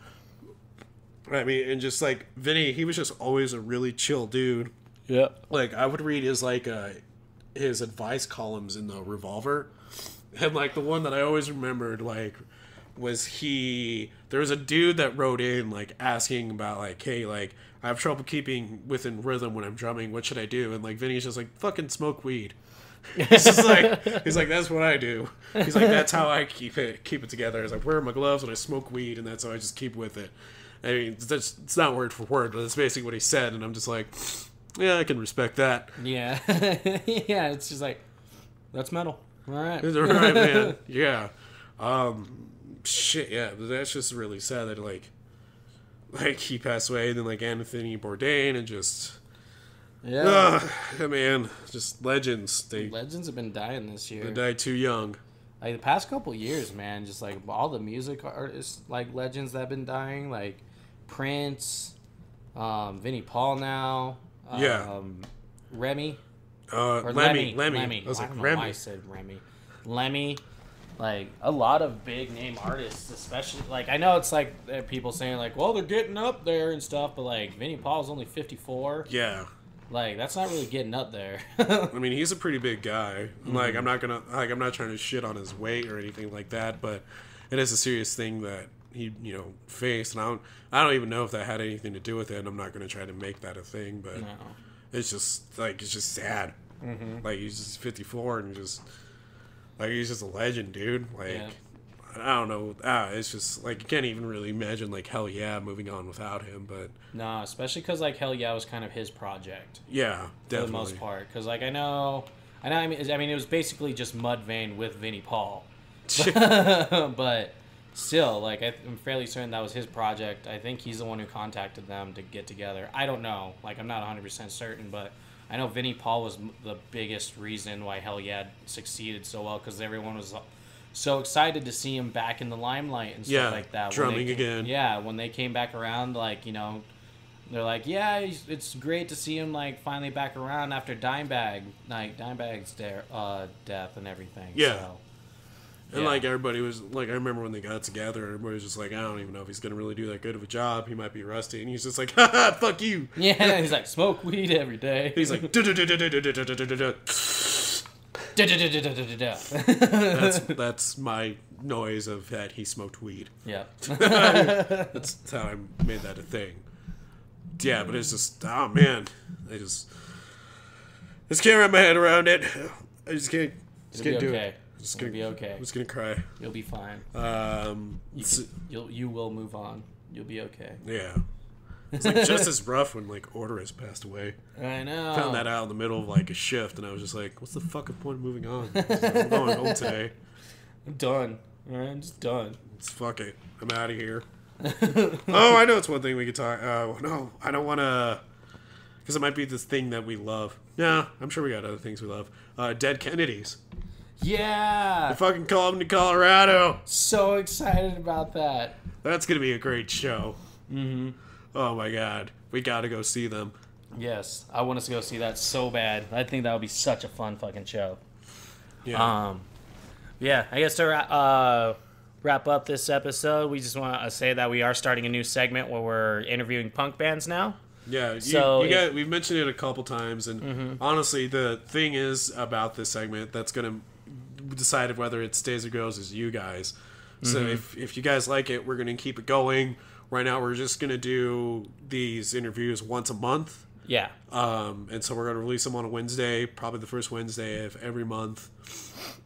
I mean, and just like Vinnie, he was just always a really chill dude. Yeah, Like I would read his like uh his advice columns in the Revolver, and like the one that I always remembered like was he there was a dude that wrote in like asking about like hey like I have trouble keeping within rhythm when I'm drumming. What should I do? And like Vinnie's just like fucking smoke weed. He's just like he's like that's what I do. He's like that's how I keep it keep it together. He's like wear my gloves and I smoke weed and that's how I just keep with it I mean that's it's not word for word but that's basically what he said and I'm just like yeah I can respect that yeah, yeah. It's just like that's metal. All right. right man yeah um shit yeah that's just really sad that like like he passed away and then like Anthony Bourdain and just Yeah. uh, man just legends they, Legends have been dying this year. they died too young like the past couple years, man, just like all the music artists, like legends that have been dying, like Prince, um, Vinnie Paul now, Yeah. um, Remy uh or Lemmy Lemmy, Lemmy, Lemmy. I was I like don't I said Remy, Lemmy, like a lot of big name artists, especially like I know it's like people saying like, well, they're getting up there and stuff, but like Vinnie Paul's only fifty four, yeah like that's not really getting up there. I mean, he's a pretty big guy. Like, Mm-hmm. I'm not gonna like I'm not trying to shit on his weight or anything like that, but it is a serious thing that he you know faced, and I don't I don't even know if that had anything to do with it. And I'm not gonna try to make that a thing, but no. it's just like it's just sad. Mm-hmm. Like he's just 54 and just like he's just a legend, dude. Like. Yeah. I don't know. Ah, it's just like you can't even really imagine like Hellyeah moving on without him. But No, especially because like Hellyeah was kind of his project. yeah, for the most part. Because like I know, I know. I mean, I mean, it was basically just Mudvayne with Vinnie Paul, but still, like I, I'm fairly certain that was his project. I think he's the one who contacted them to get together. I don't know. Like I'm not 100 percent certain, but I know Vinnie Paul was m- the biggest reason why Hellyeah succeeded so well because everyone was so excited to see him back in the limelight and stuff Yeah, like that. Drumming they- again. Yeah, when they came back around, like you know, they're like, yeah, it's great to see him like finally back around after Dimebag, like Dimebag's de- uh, death and everything. Yeah. So, and yeah. like everybody was like, I remember when they got together, everybody was just like, I don't even know if he's gonna really do that good of a job. He might be rusty, and he's just like, ha fuck you. Yeah, he's like, smoke weed every day. He's like, that's that's my noise of that he smoked weed. Yeah, that's how I made that a thing. Yeah, but it's just oh man, I just just can't wrap my head around it. I just can't just can't do it. Just It'll gonna be okay. I'm just gonna cry. You'll be fine. Um, You can, you'll you will move on. You'll be okay. yeah, it's like just as rough when like Order has passed away. I know. Found that out in the middle of like a shift, and I was just like, "What's the fucking point of moving on? I'm going home today. I'm done. I'm just done. It's fuck it. I'm out of here." oh, I know it's one thing we could talk. Uh, no, I don't want to, because it might be this thing that we love. Yeah, I'm sure we got other things we love. Uh, Dead Kennedys. Yeah. Fucking call them to Colorado. So excited about that. That's gonna be a great show. Mm-hmm. Oh my god, we gotta go see them. Yes, I want us to go see that so bad. I think that would be such a fun fucking show. Yeah. Um, yeah, I guess to ra- uh, wrap up this episode, we just want to say that we are starting a new segment where we're interviewing punk bands now. Yeah, you, So you Mm-hmm. got, we've mentioned it a couple times, and honestly, the thing is about this segment that's going to decide whether it stays or goes is you guys. So Mm-hmm. if if you guys like it, we're going to keep it going. Right now, we're just going to do these interviews once a month, Yeah, um, and so we're going to release them on a Wednesday, probably the first Wednesday of every month.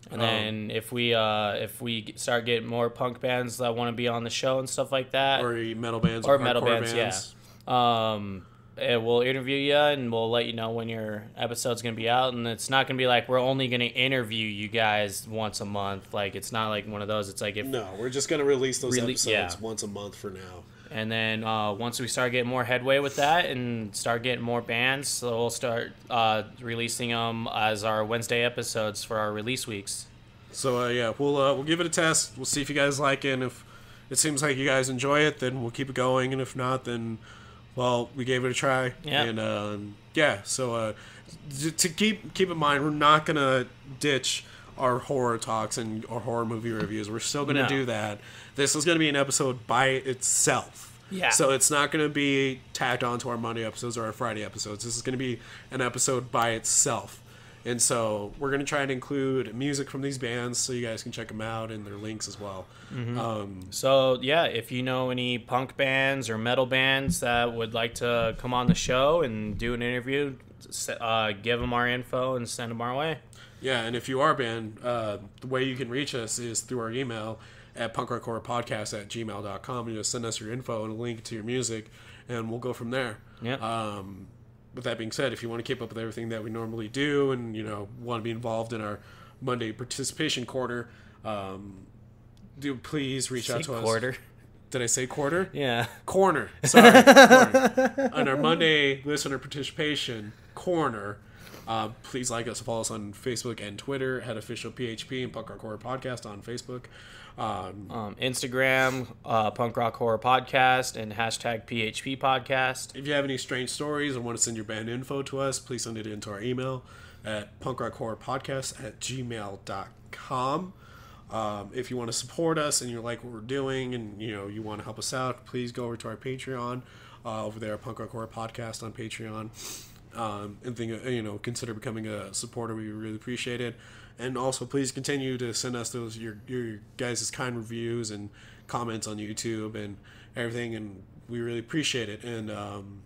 and then if we uh, if we start getting more punk bands that want to be on the show and stuff like that, Or metal bands, or or, metal bands, bands. yeah. Um, eh, we'll interview you and we'll let you know when your episode's gonna be out. And it's not gonna be like we're only gonna interview you guys once a month. Like it's not like one of those. It's like if No, we're just going to release those Rele- episodes yeah. once a month for now. and then uh, once we start getting more headway with that and start getting more bands, so we'll start uh, releasing them as our Wednesday episodes for our release weeks. So uh, yeah, we'll uh, we'll give it a test. We'll see if you guys like it. And if it seems like you guys enjoy it, then we'll keep it going. And if not, then well, we gave it a try. Yeah. And um, yeah, so uh, to keep keep in mind, we're not gonna ditch our horror talks and our horror movie reviews. We're still gonna No. do that. This is gonna be an episode by itself. Yeah. So it's not going to be tacked onto our Monday episodes or our Friday episodes. This is going to be an episode by itself. And so we're going to try and include music from these bands so you guys can check them out and their links as well. Um, So yeah, if you know any punk bands or metal bands that would like to come on the show and do an interview, uh, give them our info and send them our way. yeah, and if you are a band, uh, the way you can reach us is through our email at punkrockhorrorpodcast at gmail.com. You just send us your info and a link to your music, and we'll go from there. Yeah. Um, with that being said, if you want to keep up with everything that we normally do, and you know want to be involved in our Monday participation quarter, um, do please reach out to us. quarter. Did I say quarter? Yeah. Corner. Sorry. corner. On our Monday listener participation corner, uh, please like us, follow us on Facebook and Twitter at official PHP and Punk Rock Horror Podcast on Facebook. Um, Um, Instagram, uh, Punk Rock Horror Podcast, and hashtag PHP Podcast. If you have any strange stories or want to send your band info to us, please send it into our email at punkrockhorrorpodcast at gmail.com. Um, if you want to support us and you like what we're doing and you know you want to help us out, please go over to our Patreon uh, over there, Punk Rock Horror Podcast on Patreon, um, and think you know consider becoming a supporter. We really appreciate it, and also please continue to send us those your your guys' kind reviews and comments on YouTube and everything, and we really appreciate it. And um,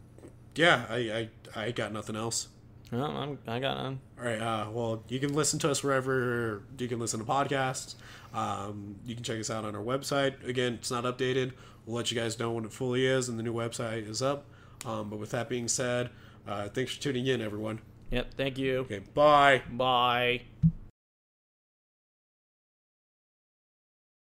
yeah, I, I I got nothing else. Oh, I'm, I got none. All right. Uh, well, you can listen to us wherever you can listen to podcasts. Um, you can check us out on our website. Again, it's not updated. We'll let you guys know when it fully is and the new website is up. Um, but with that being said, uh, thanks for tuning in, everyone. Yep. Thank you. Okay, bye. Bye.